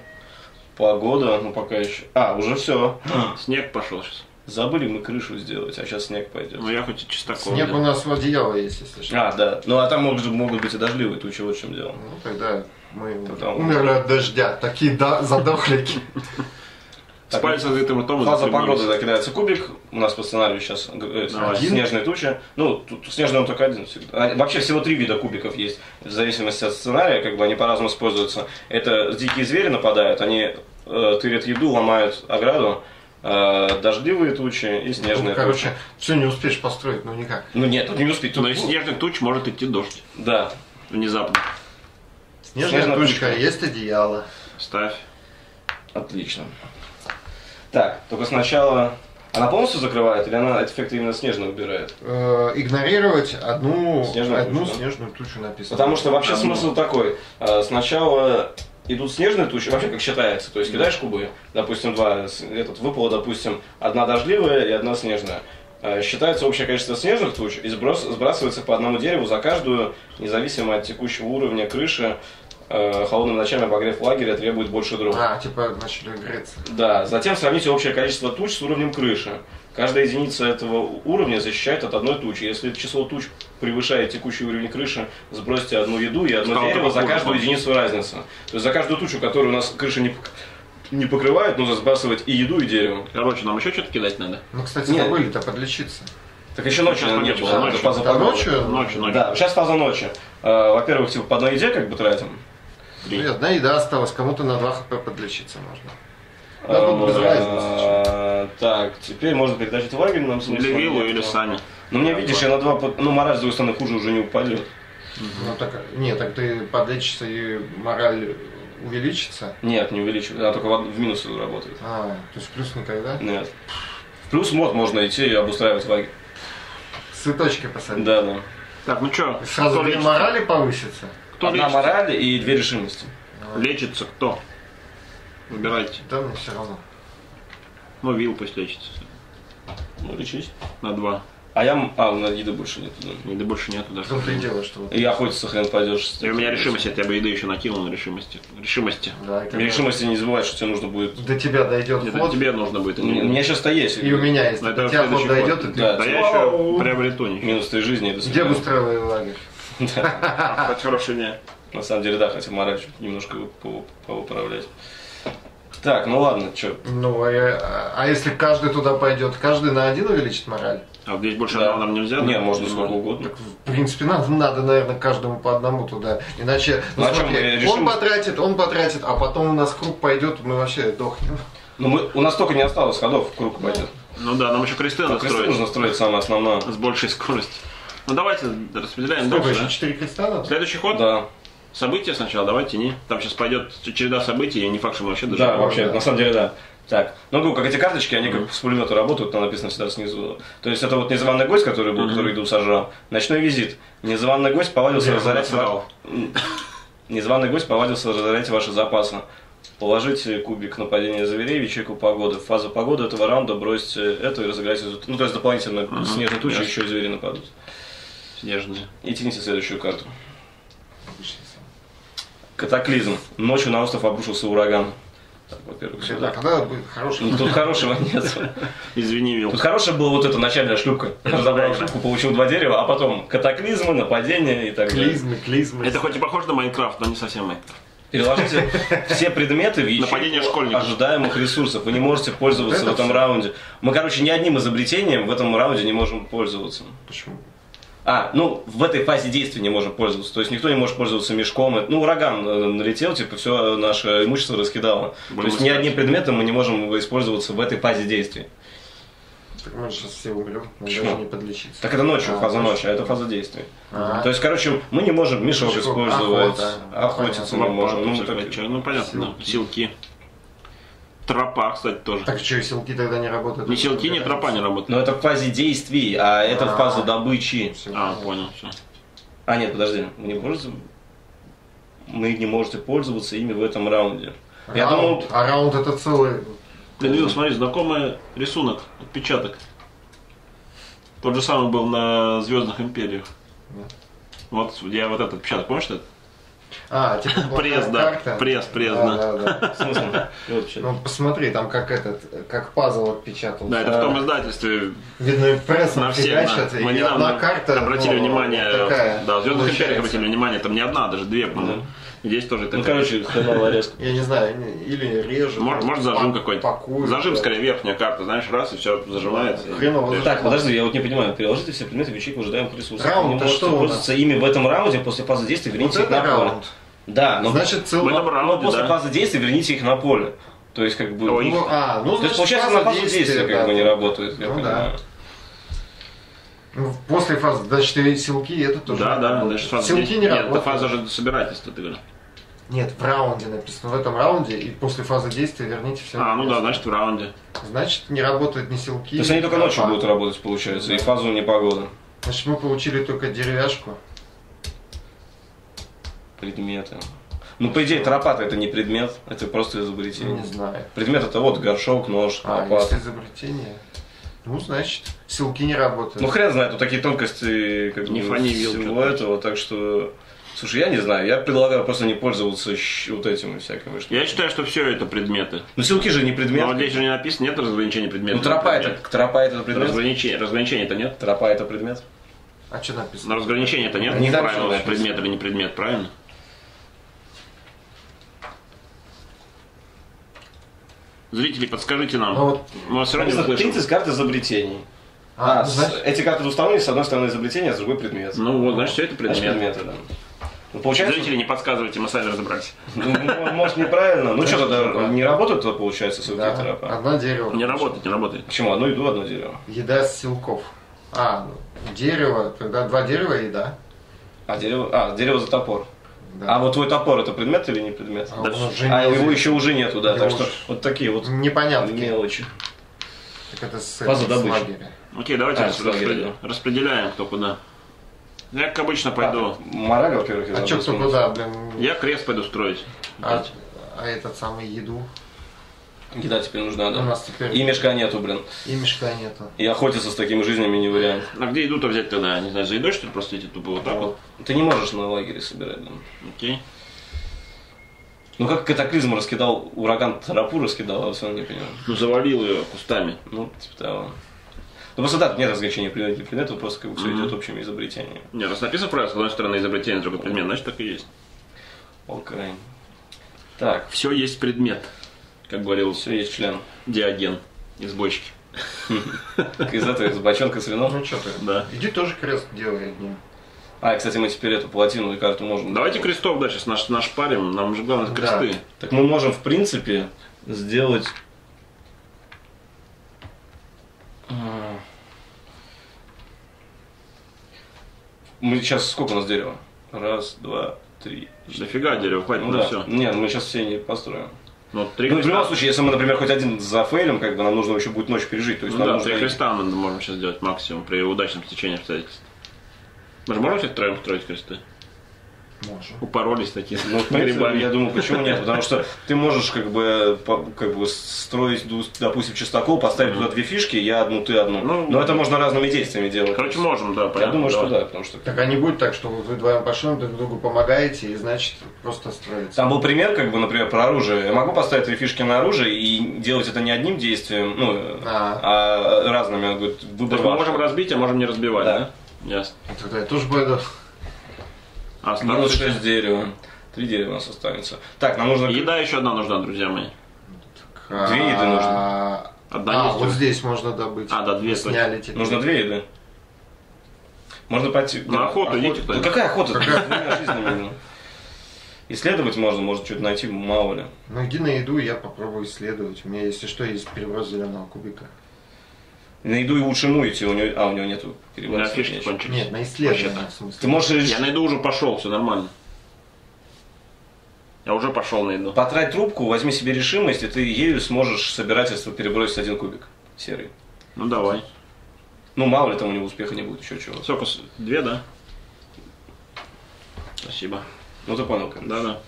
Погода, ну пока еще. А, уже все. Снег пошел сейчас. Забыли мы крышу сделать, а сейчас снег пойдет. Ну, я хоть и чистокол. Снег у нас в одеяло есть, если что. А, да. Ну а там могут, могут быть и дождливые тучи, вот в чем дело. Ну, тогда мы Тогда умерли от дождя. Такие да, задохлики. С пальцем закрытым ртом. Фаза погоды, да, кидается кубик. У нас по сценарию сейчас э, снежные тучи. Ну, тут снежный он только один всегда. А, Вообще всего три вида кубиков есть. В зависимости от сценария, как бы они по-разному используются. Это дикие звери нападают, они э, тырят еду, ломают ограду. э, дождливые тучи и снежные Ну, короче, все не успеешь построить, ну никак. тучи. Ну нет, тут не успеть. Тут, Но из снежных туч может идти дождь. Да. Внезапно. Снежная Снежная тучка, тучка. есть одеяло. Ставь. Отлично. Так, только сначала... Она полностью закрывает или она эффект именно снежный убирает? Э, игнорировать одну Снежную одну тучу, да? снежную тучу написано. Потому что вообще Одну. смысл такой. э, Сначала идут снежные тучи, вообще как считается, то есть кидаешь кубы, допустим, два, этот, выпало, допустим, одна дождливая и одна снежная. Э, Считается общее количество снежных туч и сброс, сбрасывается по одному дереву за каждую, независимо от текущего уровня крыши. Э, Холодным ночами обогрев лагеря требует больше дров. А, типа начали греться. Да, затем сравните общее количество туч с уровнем крыши. Каждая единица этого уровня защищает от одной тучи. Если число туч превышает текущий уровень крыши, сбросьте одну еду и одно дерево за каждую единицу разницы. То есть за каждую тучу, которую у нас крыша не, не покрывает, нужно сбрасывать и еду, и дерево. Короче, нам еще что-то кидать надо. Ну, кстати, Нет. забыли-то подлечиться. Так еще ночью Сейчас не было, ночью. это фаза Да, ночью? Ночью, ночью. Да, сейчас фаза ночи. Э, Во-первых, типа по одной еде как бы тратим. Три. Ну, одна еда осталась, кому-то на 2 хп подлечиться можно. Да, тут без разницы. А, так, теперь можно перетащить лагерь, нам смысла Или виллу, или сани. Ну, мне, видишь, я на два... под- Ну, мораль, с другой стороны, хуже уже не упадет. Ну так, нет, так ты подлечишься и мораль увеличится. Нет, не увеличивает. Она только в, в минус работает. А, то есть плюс никогда? Нет. В плюс мод можно идти и обустраивать. С цветочки посадить. Да, да. Так, ну что, Сразу кто две лечится? морали повысится. Кто Одна лечится? мораль и две решимости. Лечится кто? Выбирайте. Да, мне все равно. Ну, вилл пусть лечится. Ну, лечись. На два. А я... А, у меня еды больше нет. да. Еды больше нету даже. В том-то и дело, что вот. И охотиться хрен пойдешь. И у меня решимость, я бы еды еще накинул на решимости. Решимости. Да, когда Решимости не забывай, что тебе нужно будет... До тебя дойдет Это ход, тебе нужно будет. У меня сейчас-то есть. и у меня есть. Но До это тебя ход дойдет, и ты... Да, Да я еще приобрету ничего. Минус твоей жизни. это Где свидание. обустраивали лагерь? Хоть хорошая идея. На самом деле, да, хотя мораль немножко по- поуправлять. Так, ну ладно, что. Ну, а, а если каждый туда пойдет, каждый на один увеличит мораль? А здесь больше Да. нам нельзя? да? Не, можно сколько угодно. Так, в принципе, надо, надо, наверное, каждому по одному туда. Иначе, ну, Ну, чем смотри, мы он решим? потратит, он потратит, а потом у нас круг пойдет, мы вообще дохнем. Ну, мы, у нас только не осталось ходов, круг пойдет. Ну да, нам еще кресты надо строить. нужно строить самое основное. С большей скоростью. Ну давайте распределяем Сколько дальше. еще? да? Четыре креста надо? Следующий ход. Да, События сначала, давайте не. Там сейчас пойдет череда событий, и не факт, что мы вообще да, доживем. вообще, да. на самом деле, да. Так, ну, говорю, как эти карточки, они как с пулемета работают, там написано всегда снизу. То есть это вот незваный гость, который был, который еду сожрал. Ночной визит. Незваный гость повадился разорять насрал. ва- Незваный гость повадился разорять ваши запасы. Положите кубик на падение зверей в ячейку погоды. В фазу погоды этого раунда бросьте это и разыграйте. эту- Ну, то есть дополнительно снежные тучи, ясно. еще и звери нападут. Снежные. И тяните следующую карту. Катаклизм. Ночью на остров обрушился ураган. Так, во-первых, Да, хороший Ну, Тут хорошего нет. Извини, Вил. Тут хорошая была вот эта начальная шлюпка. Разобрал шлюпку, получил два дерева, а потом катаклизмы, нападения и так далее. клизмы, клизмы. Это хоть и похоже на Майнкрафт, но не совсем Майнкрафт. Переложите все предметы в ячейку ожидаемых ресурсов. Вы не можете пользоваться Вот в это этом раунде. Мы, короче, ни одним изобретением в этом раунде не можем пользоваться. Почему? А, ну, в этой фазе действия не можем пользоваться. То есть никто не может пользоваться мешком. Ну, ураган э, налетел, типа, все наше имущество раскидало. Будем То есть ни искать. одним предметом мы не можем использоваться в этой фазе действий. Так мы сейчас все умрем, мы Почему? даже не подлечиться. Так это ночью, А, фаза ночью. ночи, а это фаза действий. А. То есть, короче, мы не можем мешок использовать, охота. охотиться не Лопату можем. Ну, так- ну, понятно, да. Силки. Силки. Тропа, кстати, тоже. Так что, силки тогда не работают? Ни силки, ни тропа не работают. Но это в фазе действий, а это А. фаза добычи. Всё. А, понял, все. А, нет, подожди, вы не можете... Мы не можете пользоваться ими в этом раунде. Я Раунд. думал, А раунд это целый... Блин, Вил, смотри, знакомый рисунок, отпечаток. Тот же самый был на Звездных Империях. Вот, я вот этот отпечаток, помнишь этот? А, типа Пресс, да. карта. Пресс, пресс, да. да. да, да. Ну, посмотри, там как этот, как пазл отпечатался. Да, это в том издательстве Видно, и прессом на фигачат, да. Мы одна недавно карта обратили ну, внимание, такая да, в Звездных Империях обратили внимание, там не одна, даже две, по-моему. Здесь тоже Ну, такая. короче, хреновая резко. Я не знаю, или режет. Может, может зажим какой-то. Пакует, Зажим скорее верхняя карта, знаешь, раз и все зажимается. Хреново Так, подожди, я вот не понимаю. Переложите все предметы в ячейку ожидаемых ресурсов. Раунд, не можете что пользоваться ими в этом раунде после фазы действия, Вот верните их на поле. Да, но, Значит, В целый... этом но раунде, после фазы действия верните их на поле. То есть, как бы... Ой, Ну, а, ну, То есть, получается, фаза на фазу действия как да, бы не работает, я Ну, понимаю. да. Ну, после фазы, значит, силки это тоже Да, да, значит, фаза Силки не Нет, это работают. фаза же собирательства, ты говоришь. Нет, в раунде написано. В этом раунде и после фазы действия верните все. А, ну да, значит в раунде. Значит, не работают ни силки. То есть они ни только ночью будут работать, получается, и фазу непогоды. Значит, мы получили только деревяшку. Предметы. Ну, по идее, тропата это не предмет, это просто изобретение. Не знаю. Предмет это вот горшок, нож, А, лопата. если изобретение. Ну, значит, силки не работают. Ну, хрен знает, тут такие тонкости как Не бы, фани, Вил, всего этого, так что... Слушай, я не знаю, я предлагаю просто не пользоваться вот этими всякими штуками. Я считаю, что все это предметы. Ну, силки же не предмет. Но вот здесь же не написано, нет разграничения предметов. Ну, тропа это, Предмет. тропа это предмет. Разграничения, разграничения-то нет. Тропа это предмет. А что написано? Но разграничения-то нет. Не так правила, всё написано. предмет или не предмет, правильно? Зрители, подскажите нам. Ну, вот, Мы вас все равно не услышим. 30 карт изобретений. А, А, ну, с- значит, эти карты двусторонние, с одной стороны изобретение, а с другой предмет. Ну вот, значит, все это Значит, предмет. предметы, да. Ну, получается, Зрители, не подсказывайте, мы сами разобрались. ну, может неправильно. Ну что тогда да. не работает, то получается ссылки Да, трапа? одно дерево. Не работает, не работает. Почему? Одну еду, одно дерево. Еда с силков. А, дерево, тогда два дерева еда. А дерево, а, дерево за топор. Да. А вот твой топор это предмет или не предмет? А да уже А его еще уже нету, да. Его Так что вот такие вот Непонятки. мелочи. Так это с, Фаза с добычи. лагеря. Окей, давайте А, распределяем, кто куда. Я, как обычно, пойду. А, мораль, во-первых, я А чё, кто куда, блин? Я крест пойду строить. А, а этот самый еду? Еда теперь нужна, У да. нас теперь И мешка нету, блин. и мешка нету. И охотиться с такими жизнями не вариант. А где еду-то взять тогда? Не знаю, за едой, что ли, просто идти тупо вот так вот? Ты не можешь на лагере собирать, да. Окей. Ну как катаклизм раскидал, ураган Тарапу раскидал, а все равно не понимаю. Ну, завалил ее кустами. Ну, типа того. Ну просто да, нет разграничения предмета и предмета, просто как бы все идет общими изобретениями. Не, раз написано правильно, с одной стороны изобретение, с другой предмет, значит так и есть. Окей. Так, Все есть предмет, как говорил все есть член. Диоген из бочки. Из этого, из бочонка с вином. Ну что ты? Да. Иди тоже крест делай одним. А, кстати, мы теперь эту плотину и карту можем. Давайте крестов дальше наш, нашпарим, нам же главное кресты. Так мы можем, в принципе, сделать... А. Мы сейчас сколько у нас дерева? Раз, два, три. Дофига дерева, хватит Ну да. все. Нет, мы сейчас все не построим. Ну, три Ну, в любом случае, если мы, например, хоть один зафейлим, как бы нам нужно еще будет ночь пережить. То есть Ну нам да, нужно три креста мы можем сейчас сделать максимум при удачном стечении обстоятельств. Мы же можем все втроем строить кресты? Можем. Упоролись такие Ну, грибами. я думаю, почему нет? Потому что ты можешь как бы, по- как бы строить, ду- допустим, частокол, поставить туда две фишки, я одну, ты одну. Ну, Но это можно разными действиями делать. Короче, можем, да, я думаю, что да, потому что... Так а не будет так, что вы вдвоем пошли, друг другу помогаете, и значит просто строите. Там был пример, как бы, например, про оружие. Я могу поставить три фишки на оружие и делать это не одним действием, ну, А. а разными. Выбор мы можем разбить, а можем не разбивать, Да. да? Ясно. Тогда я тоже пойду. А Минус осталось 6 дерева. Три дерева у нас останется. Так, нам нужно... Еда еще одна нужна, друзья мои. Две еды нужно. Одна А, есть. вот здесь можно добыть. А, да, две, Сняли теперь. Нужно две еды. Можно пойти... На охоту идите Ну какая охота? Исследовать можно, может что-то найти, мало ли. Ну иди на еду, я попробую исследовать. У меня, если что, есть переброс зеленого кубика. На еду и лучше муете, у него, а у него нету меня переброса. фишки кончились. Нет, на исследование. Ты можешь Я на еду уже пошел, все нормально. Я уже пошел на еду. потрать трубку, возьми себе решимость, и ты ею сможешь собирательство перебросить один кубик серый. Ну давай. Ну, мало ли там у него успеха не будет, еще чего. Сколько? с- Две, да? Спасибо. Ну, ты понял, как. Да-да.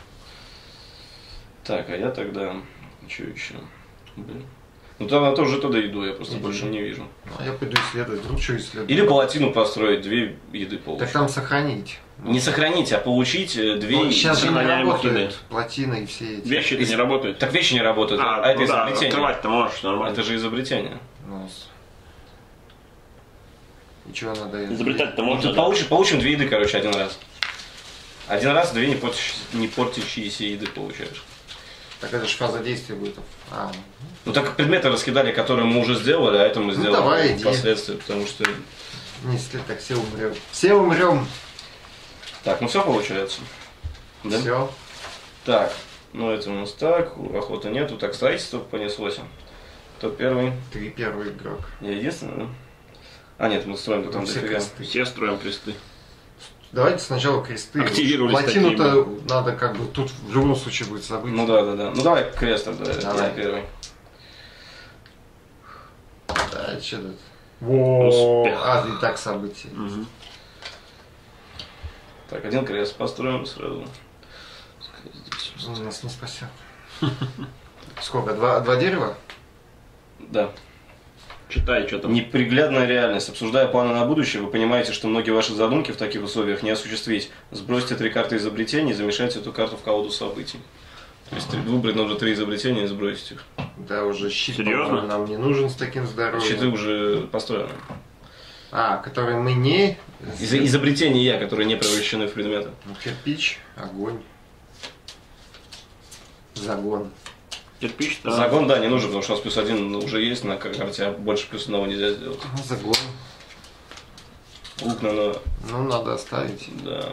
Так, а я тогда... Что еще? Блин. Ну, тогда тоже туда иду, я просто Иди. больше не вижу. Ну, а я пойду исследовать. Вдруг что исследовать? Или плотину построить, две еды Так получить. там сохранить. Не сохранить, а получить э, две... Ну, сейчас же не работают еды. плотины и все эти. Вещи-то Из- не работают. Так вещи не работают, а, А, это ну да, изобретение. открывать-то можешь, нормально. Это же изобретение. Ну, с- И чего надо Изобретать-то Ну, можно. ты получишь, получим две еды, короче, один раз. Один раз две не, портящ- не портящиеся еды получаешь. Так это же фаза действия будет. А, Ну так предметы раскидали, которые мы уже сделали, а это мы сделали Ну, давай, иди. впоследствии, потому что... не если так все умрем. Все умрем. Так, ну все получается. Да? Все. Так, ну это у нас так, охоты нету, так строительство понеслось. Кто первый? Ты первый игрок. Я единственный, да? А нет, мы строим там Все дофига. Все строим кресты. Давайте сначала кресты. Активировались Плотину-то надо как бы тут в любом случае будет забыть. Ну да, да, да. Ну давай крест тогда, Давай. я первый. Да, что тут? Во, Успех. а, и так события. Мгм. Так, один крест построим сразу. Он нас не спасет. Сколько? Два, два дерева? Да. Читай, что там. Неприглядная реальность. Обсуждая планы на будущее, вы понимаете, что многие ваши задумки в таких условиях не осуществить. Сбросьте три карты изобретений и замешайте эту карту в колоду событий. То есть выбрать нужно три изобретения и сбросить их. Да, уже щит Серьезно? нам не нужен с таким здоровьем. Щиты уже построены. А, который мы не... Из- изобретения я, которые не превращены в предметы. Кирпич, огонь. Загон. Кирпич, да. Загон, да, не нужен, потому что у нас плюс один уже есть на карте, а больше плюс одного нельзя сделать. Ну, Загон. Лук на... Ну, надо оставить. Да.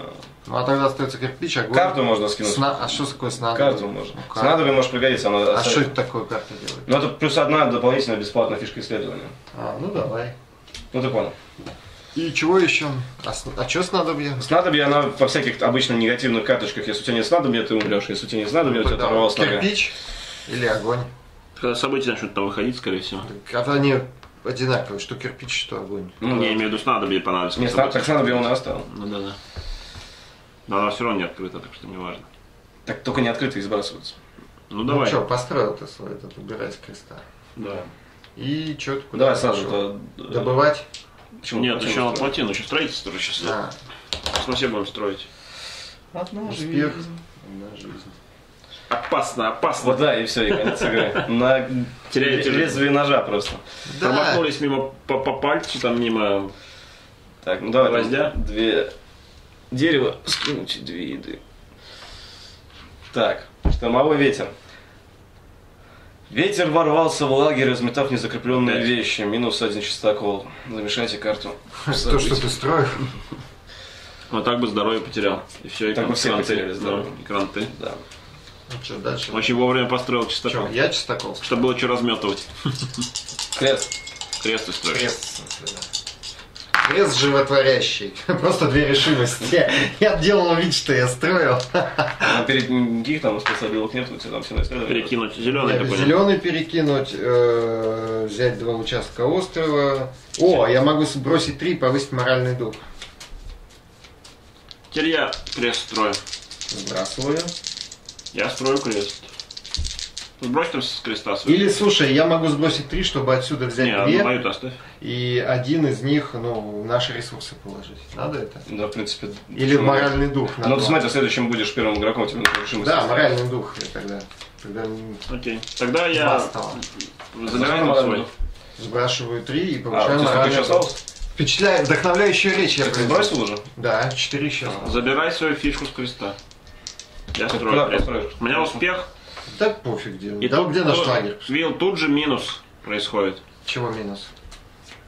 Ну, а тогда остается кирпич, огонь. Карту можно скинуть. Сна- А что такое снадобье? Карту можно. Ну, Снадобье может пригодиться. Она А что это такое карта делает? Ну, это плюс одна дополнительная бесплатная фишка исследования. А, ну давай. Ну, ты понял. И чего еще? А, с- а что снадобье? Снадобье, она во всяких обычно негативных карточках. Если у тебя нет снадобья, ты умрешь. Если у тебя нет снадобья, у тебя оторвалась нога. Кирпич или огонь? Когда события начнут там выходить, скорее всего. Так, а они одинаковые, что кирпич, что огонь. Ну, Я имею в виду снадобье понадобится. Не, как сна- событие. так снадобье он и оставил. Ну да, да. Но она все равно не открыта, так что не важно. Так только не открытые сбрасываются. Ну Ну давай. что, построил ты свой этот, убирай с креста. Да. И что ты куда Давай сразу. пошел? да, да. Добывать? Почему? Нет, еще на плотину, еще строительство тоже сейчас. А, Совсем будем строить. Одна успех. жизнь. Одна жизнь. Опасно, опасно. Вот да, и все, и конец игры. На Теряете лезвие ножа просто. Да, Промахнулись мимо по, по пальцу, там мимо. Так, ну давай. Гвоздя? Две дерева скинуть, две еды. Так, штормовой ветер. Ветер ворвался в лагерь, разметав незакрепленные Пять. вещи. Минус один чистокол. Замешайте карту. То, что ты строил. Вот так бы здоровье потерял. И все, и Так бы все потеряли здоровье. Да, и кранты. Да. Ну что, дальше? Очень вовремя построил Что, чистокол. я чистокол? Чтобы было что разметывать. Крест. Крест ты строишь. Крест, в смысле, да. Крест животворящий. Просто две решимости. Я делал вид, что я строил. А перед никаких там способилок нет, тебя там все на исследование. Перекинуть. Зеленый такой. Зеленый перекинуть, э, взять два участка острова. О, я могу сбросить три, повысить моральный дух. Теперь я крест строю. Сбрасываю. Я строю крест. Сбрось там с креста свой. Или, слушай, я могу сбросить три, чтобы отсюда взять Не, две, мою оставь. и один из них, ну, наши ресурсы положить. Надо это? Да, в принципе. Или в моральный дух. на Ну, ты смотри, в следующем будешь первым игроком, тебе нужно решимость. Да, моральный дух я тогда. Тогда Окей. Тогда я стало. забираю Моральный свой. Сбрасываю три и А, тебя сколько моральный дух. осталось? Впечатляет, вдохновляющая речь я Ты сбросил уже? Да, четыре сейчас. Забирай свою фишку с креста. Я строю куда крест. У меня успех. Да пофиг где. И да тут, где наш лагерь? Вил, тут же минус происходит. Чего минус?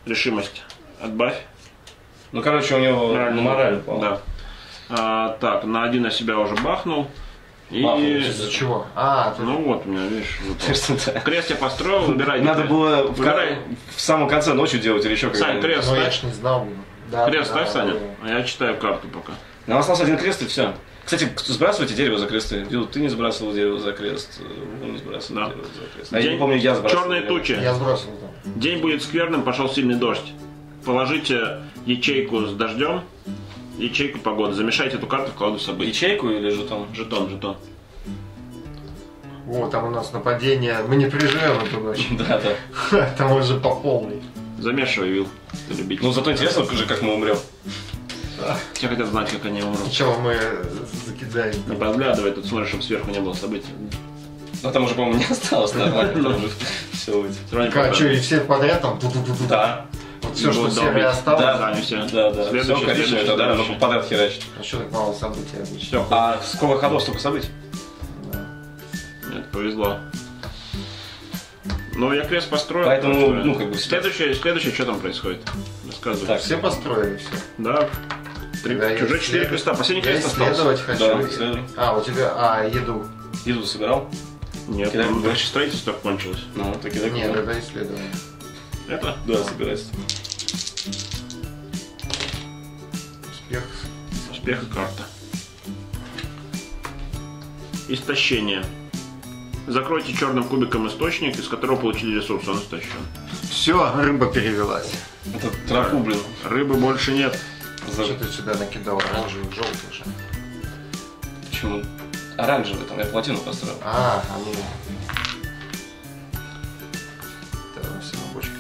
Решимость. Отбавь. Ну, короче, у него Мораль. мораль упала. Да. А, так, на один я себя уже бахнул. И... Бахнул Из-за чего? А, ты- Ну вот, у меня, видишь, да. Крест я построил, выбирай. Надо было в, Выбирай. в самом конце ночью делать или еще Сань, когда-нибудь. крест ну я ставь. ж не знал. Да, Крест да, ставь, Саня. да. А я читаю карту пока. Нам остался один крест и все. Кстати, сбрасывайте дерево за кресты. Вил, ты не сбрасывал дерево за крест. Он не сбрасывал Да. дерево за крест. А я не помню, я сбрасывал. Черные дерево. тучи. Я сбросил там. День будет скверным, пошел сильный дождь. Положите ячейку с дождем, ячейку погоды. Замешайте эту карту в колоду событий. Ячейку или жетон? Жетон, жетон. О, там у нас нападение. Мы не переживем эту ночь. Да, да. Там уже по полной. Замешивай, Вил. Ты любитель. Ну, зато интересно уже, как мы умрем. Все хотят знать, как они умрут. Сначала мы закидаем. Не подглядывай, тут смотришь, чтобы сверху не было событий. Ну, там уже, по-моему, не осталось нормально. Там уже все не Как, что, и все подряд там? Да. Вот все, что долбить. осталось. Да, Да, не все. Да, да. Все следующий, тогда надо следующий. подряд херачить. А что так мало событий обычно? Все, А сколько ходов, столько событий? нет, повезло. Ну, я крест построил. Поэтому, построил. ну, как бы, Следующее, следующее, что там происходит? Рассказывай. Так. Все построили все. Да. Три, Да, я уже четыре креста. Последний Я крест остался. исследовать хочу. Да. А, у тебя, а, еду. Еду собирал? Нет, Кидай в дальше строительство кончилось. Ну, так так. Нет, это исследование. Это? Да, собирайся. Успех. Успех и карта. Истощение. Закройте черным кубиком источник, из которого получили ресурс, он истощен. Все, рыба перевелась. Это тропу, блин. Рыбы больше нет. За- Что ты сюда накидал? Оранжевый, желтый же. Почему? Оранжевый, там я плотину построил. А, они... Да, все на бочке.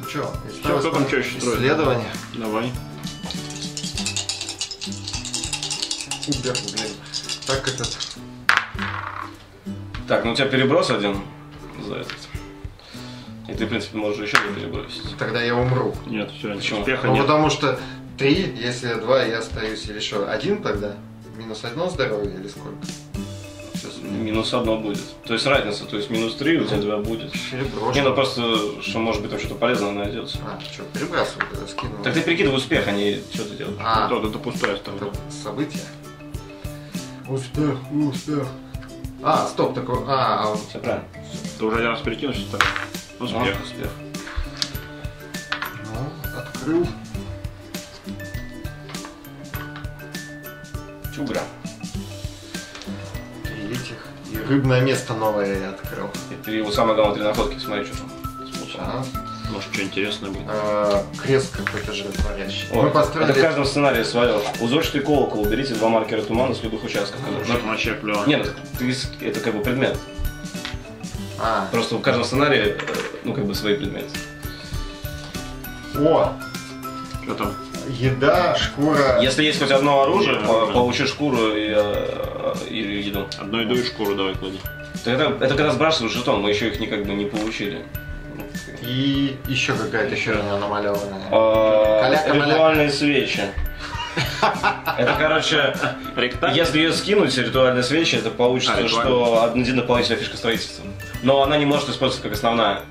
Ну что, кто там еще строит? Исследование. Давай. Угар, блин. Так этот... Так, ну у тебя переброс один за этот. И ты, в принципе, можешь еще перебросить. Тогда я умру. Нет, все, Почему? успеха Ну нет. потому что три, если два, я остаюсь или что, один тогда? Минус одно здоровье или сколько? сейчас. Минус одно будет. То есть разница, то есть минус три у тебя два будет. Переброшу. Не, ну просто, что может быть там что-то полезное найдется. А, что, перебрасываю, когда скину. Так ты прикидывай успех, а не что ты делаешь. А, Вот это пустое ставлю. это событие. Успех, успех. А, стоп, такой. А, а вот Все правильно. Ты уже один раз перекинул, что так? Успех. А, успех. Ну, открыл. Чугра. И этих. И рыбное место новое я открыл. И ты его самое главное, три находки, смотри, что там. А, Может, что интересное будет. а, крест какой-то же творящий. Ой, Мы Это в построили... каждом сценарии свое. Узорчатый колокол. Уберите два маркера тумана с любых участков. Ну, вообще клево. Нет, ты, это как бы предмет. А, Просто в каждом сценарии, э, ну, как бы свои предметы. о, Что там? Еда, шкура. Если есть хоть одно оружие, по- получи шкуру и, э, и еду. Одну еду и шкуру давай клади. То Это, это когда сбрасываешь жетон, мы еще их никак бы не получили. И еще какая-то херня намалеванная. А, Каляка, маляка. Ритуальные свечи. Это, короче, если ее скинуть, ритуальные свечи, это получится, А, ритуальные. что один дополнительная фишка строительства. Но она не может использоваться как основная.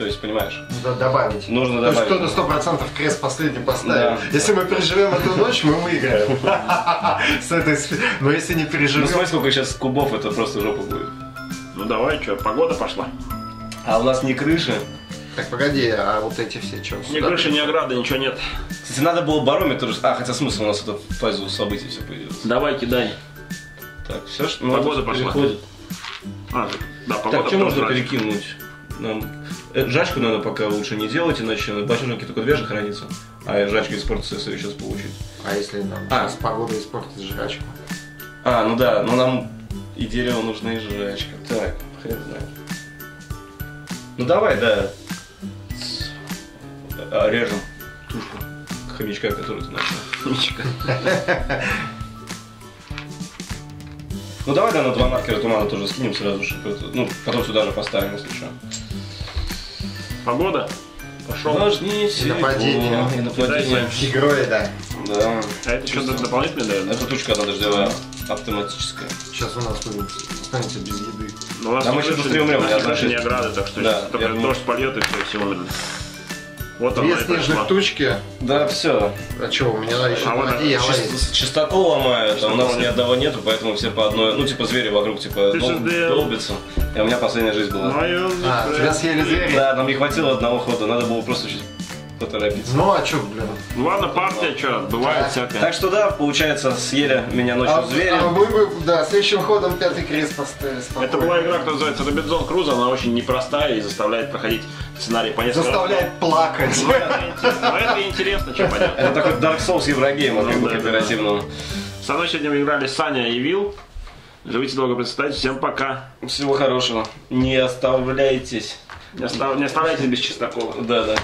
То есть, понимаешь? Надо добавить. Нужно То есть добавить. кто-то сто процентов крест последний поставил. Да. Если мы переживем эту ночь, мы выиграем. С этой Но если не Ну, переживем... смотри, сколько сейчас кубов, это просто жопа будет. Ну давай, что, погода пошла. А у нас не крыши. Так, погоди, а вот эти все что? Ни крыши, ни ограды, ничего нет. Кстати, надо было барометр... А, хотя смысл у нас это в фазу событий все появилось. Давай, кидай. Так, все, что... Погода это пошла. переходит. А, да, погода. Так, что можно перекинуть? Нам... э, Жачку надо пока лучше не делать, иначе на бочонке только две же хранится. А жачка если ее сейчас получить. А если нам А. сейчас погода испортит жрачку? А, ну да, но нам и дерево нужно, и жрачка. Так, хрен знает. Ну давай, да. С- а, Режем тушку хомячка, который ты нашел. Ничего. Ну давай, да, на два маркера тумана тоже скинем сразу, чтобы ну, потом сюда же поставим, если что. Погода. Пошел. Нажмите. Нападение. И нападение. Игрой, да. Да. А это что дополнительное дает? да? Это тучка она дождевая, автоматическая. Сейчас у нас будет останется без еды. Ну, у нас Да мы сейчас крыши, быстрее умрем, у нас не ограды, так что Да, только дождь польет и все, все умерли. Вот она Две пришла. снежных тучки. Да, все. А что, у меня еще А вот. Чистоту ломает, а у нас ни одного нету, поэтому все по одной, ну типа звери вокруг типа долбятся. И у меня последняя жизнь была. А, тебя съели звери? Да, нам не хватило одного хода, надо было просто чуть поторопиться. Ну а что, блин? Ну ладно, партия, что, бывает Да. всякое. Так что да, получается, съели меня ночью А, звери. а мы бы, да, следующим ходом пятый крест поставили спокойно. Это была игра, которая называется Робинзон Крузо, она очень непростая и заставляет проходить сценарий по несколько раз. Заставляет плакать. Ну, это интересно. Но это интересно, понятно. Это такой Dark Souls Еврогейма, как Ну, бы да, кооперативного. Со мной сегодня мы играли Саня и Вил. Живите долго, процветайте. Всем пока. Всего хорошего. Не оставляйтесь. Не, остав- не оставляйтесь без Чистакова. Да, да.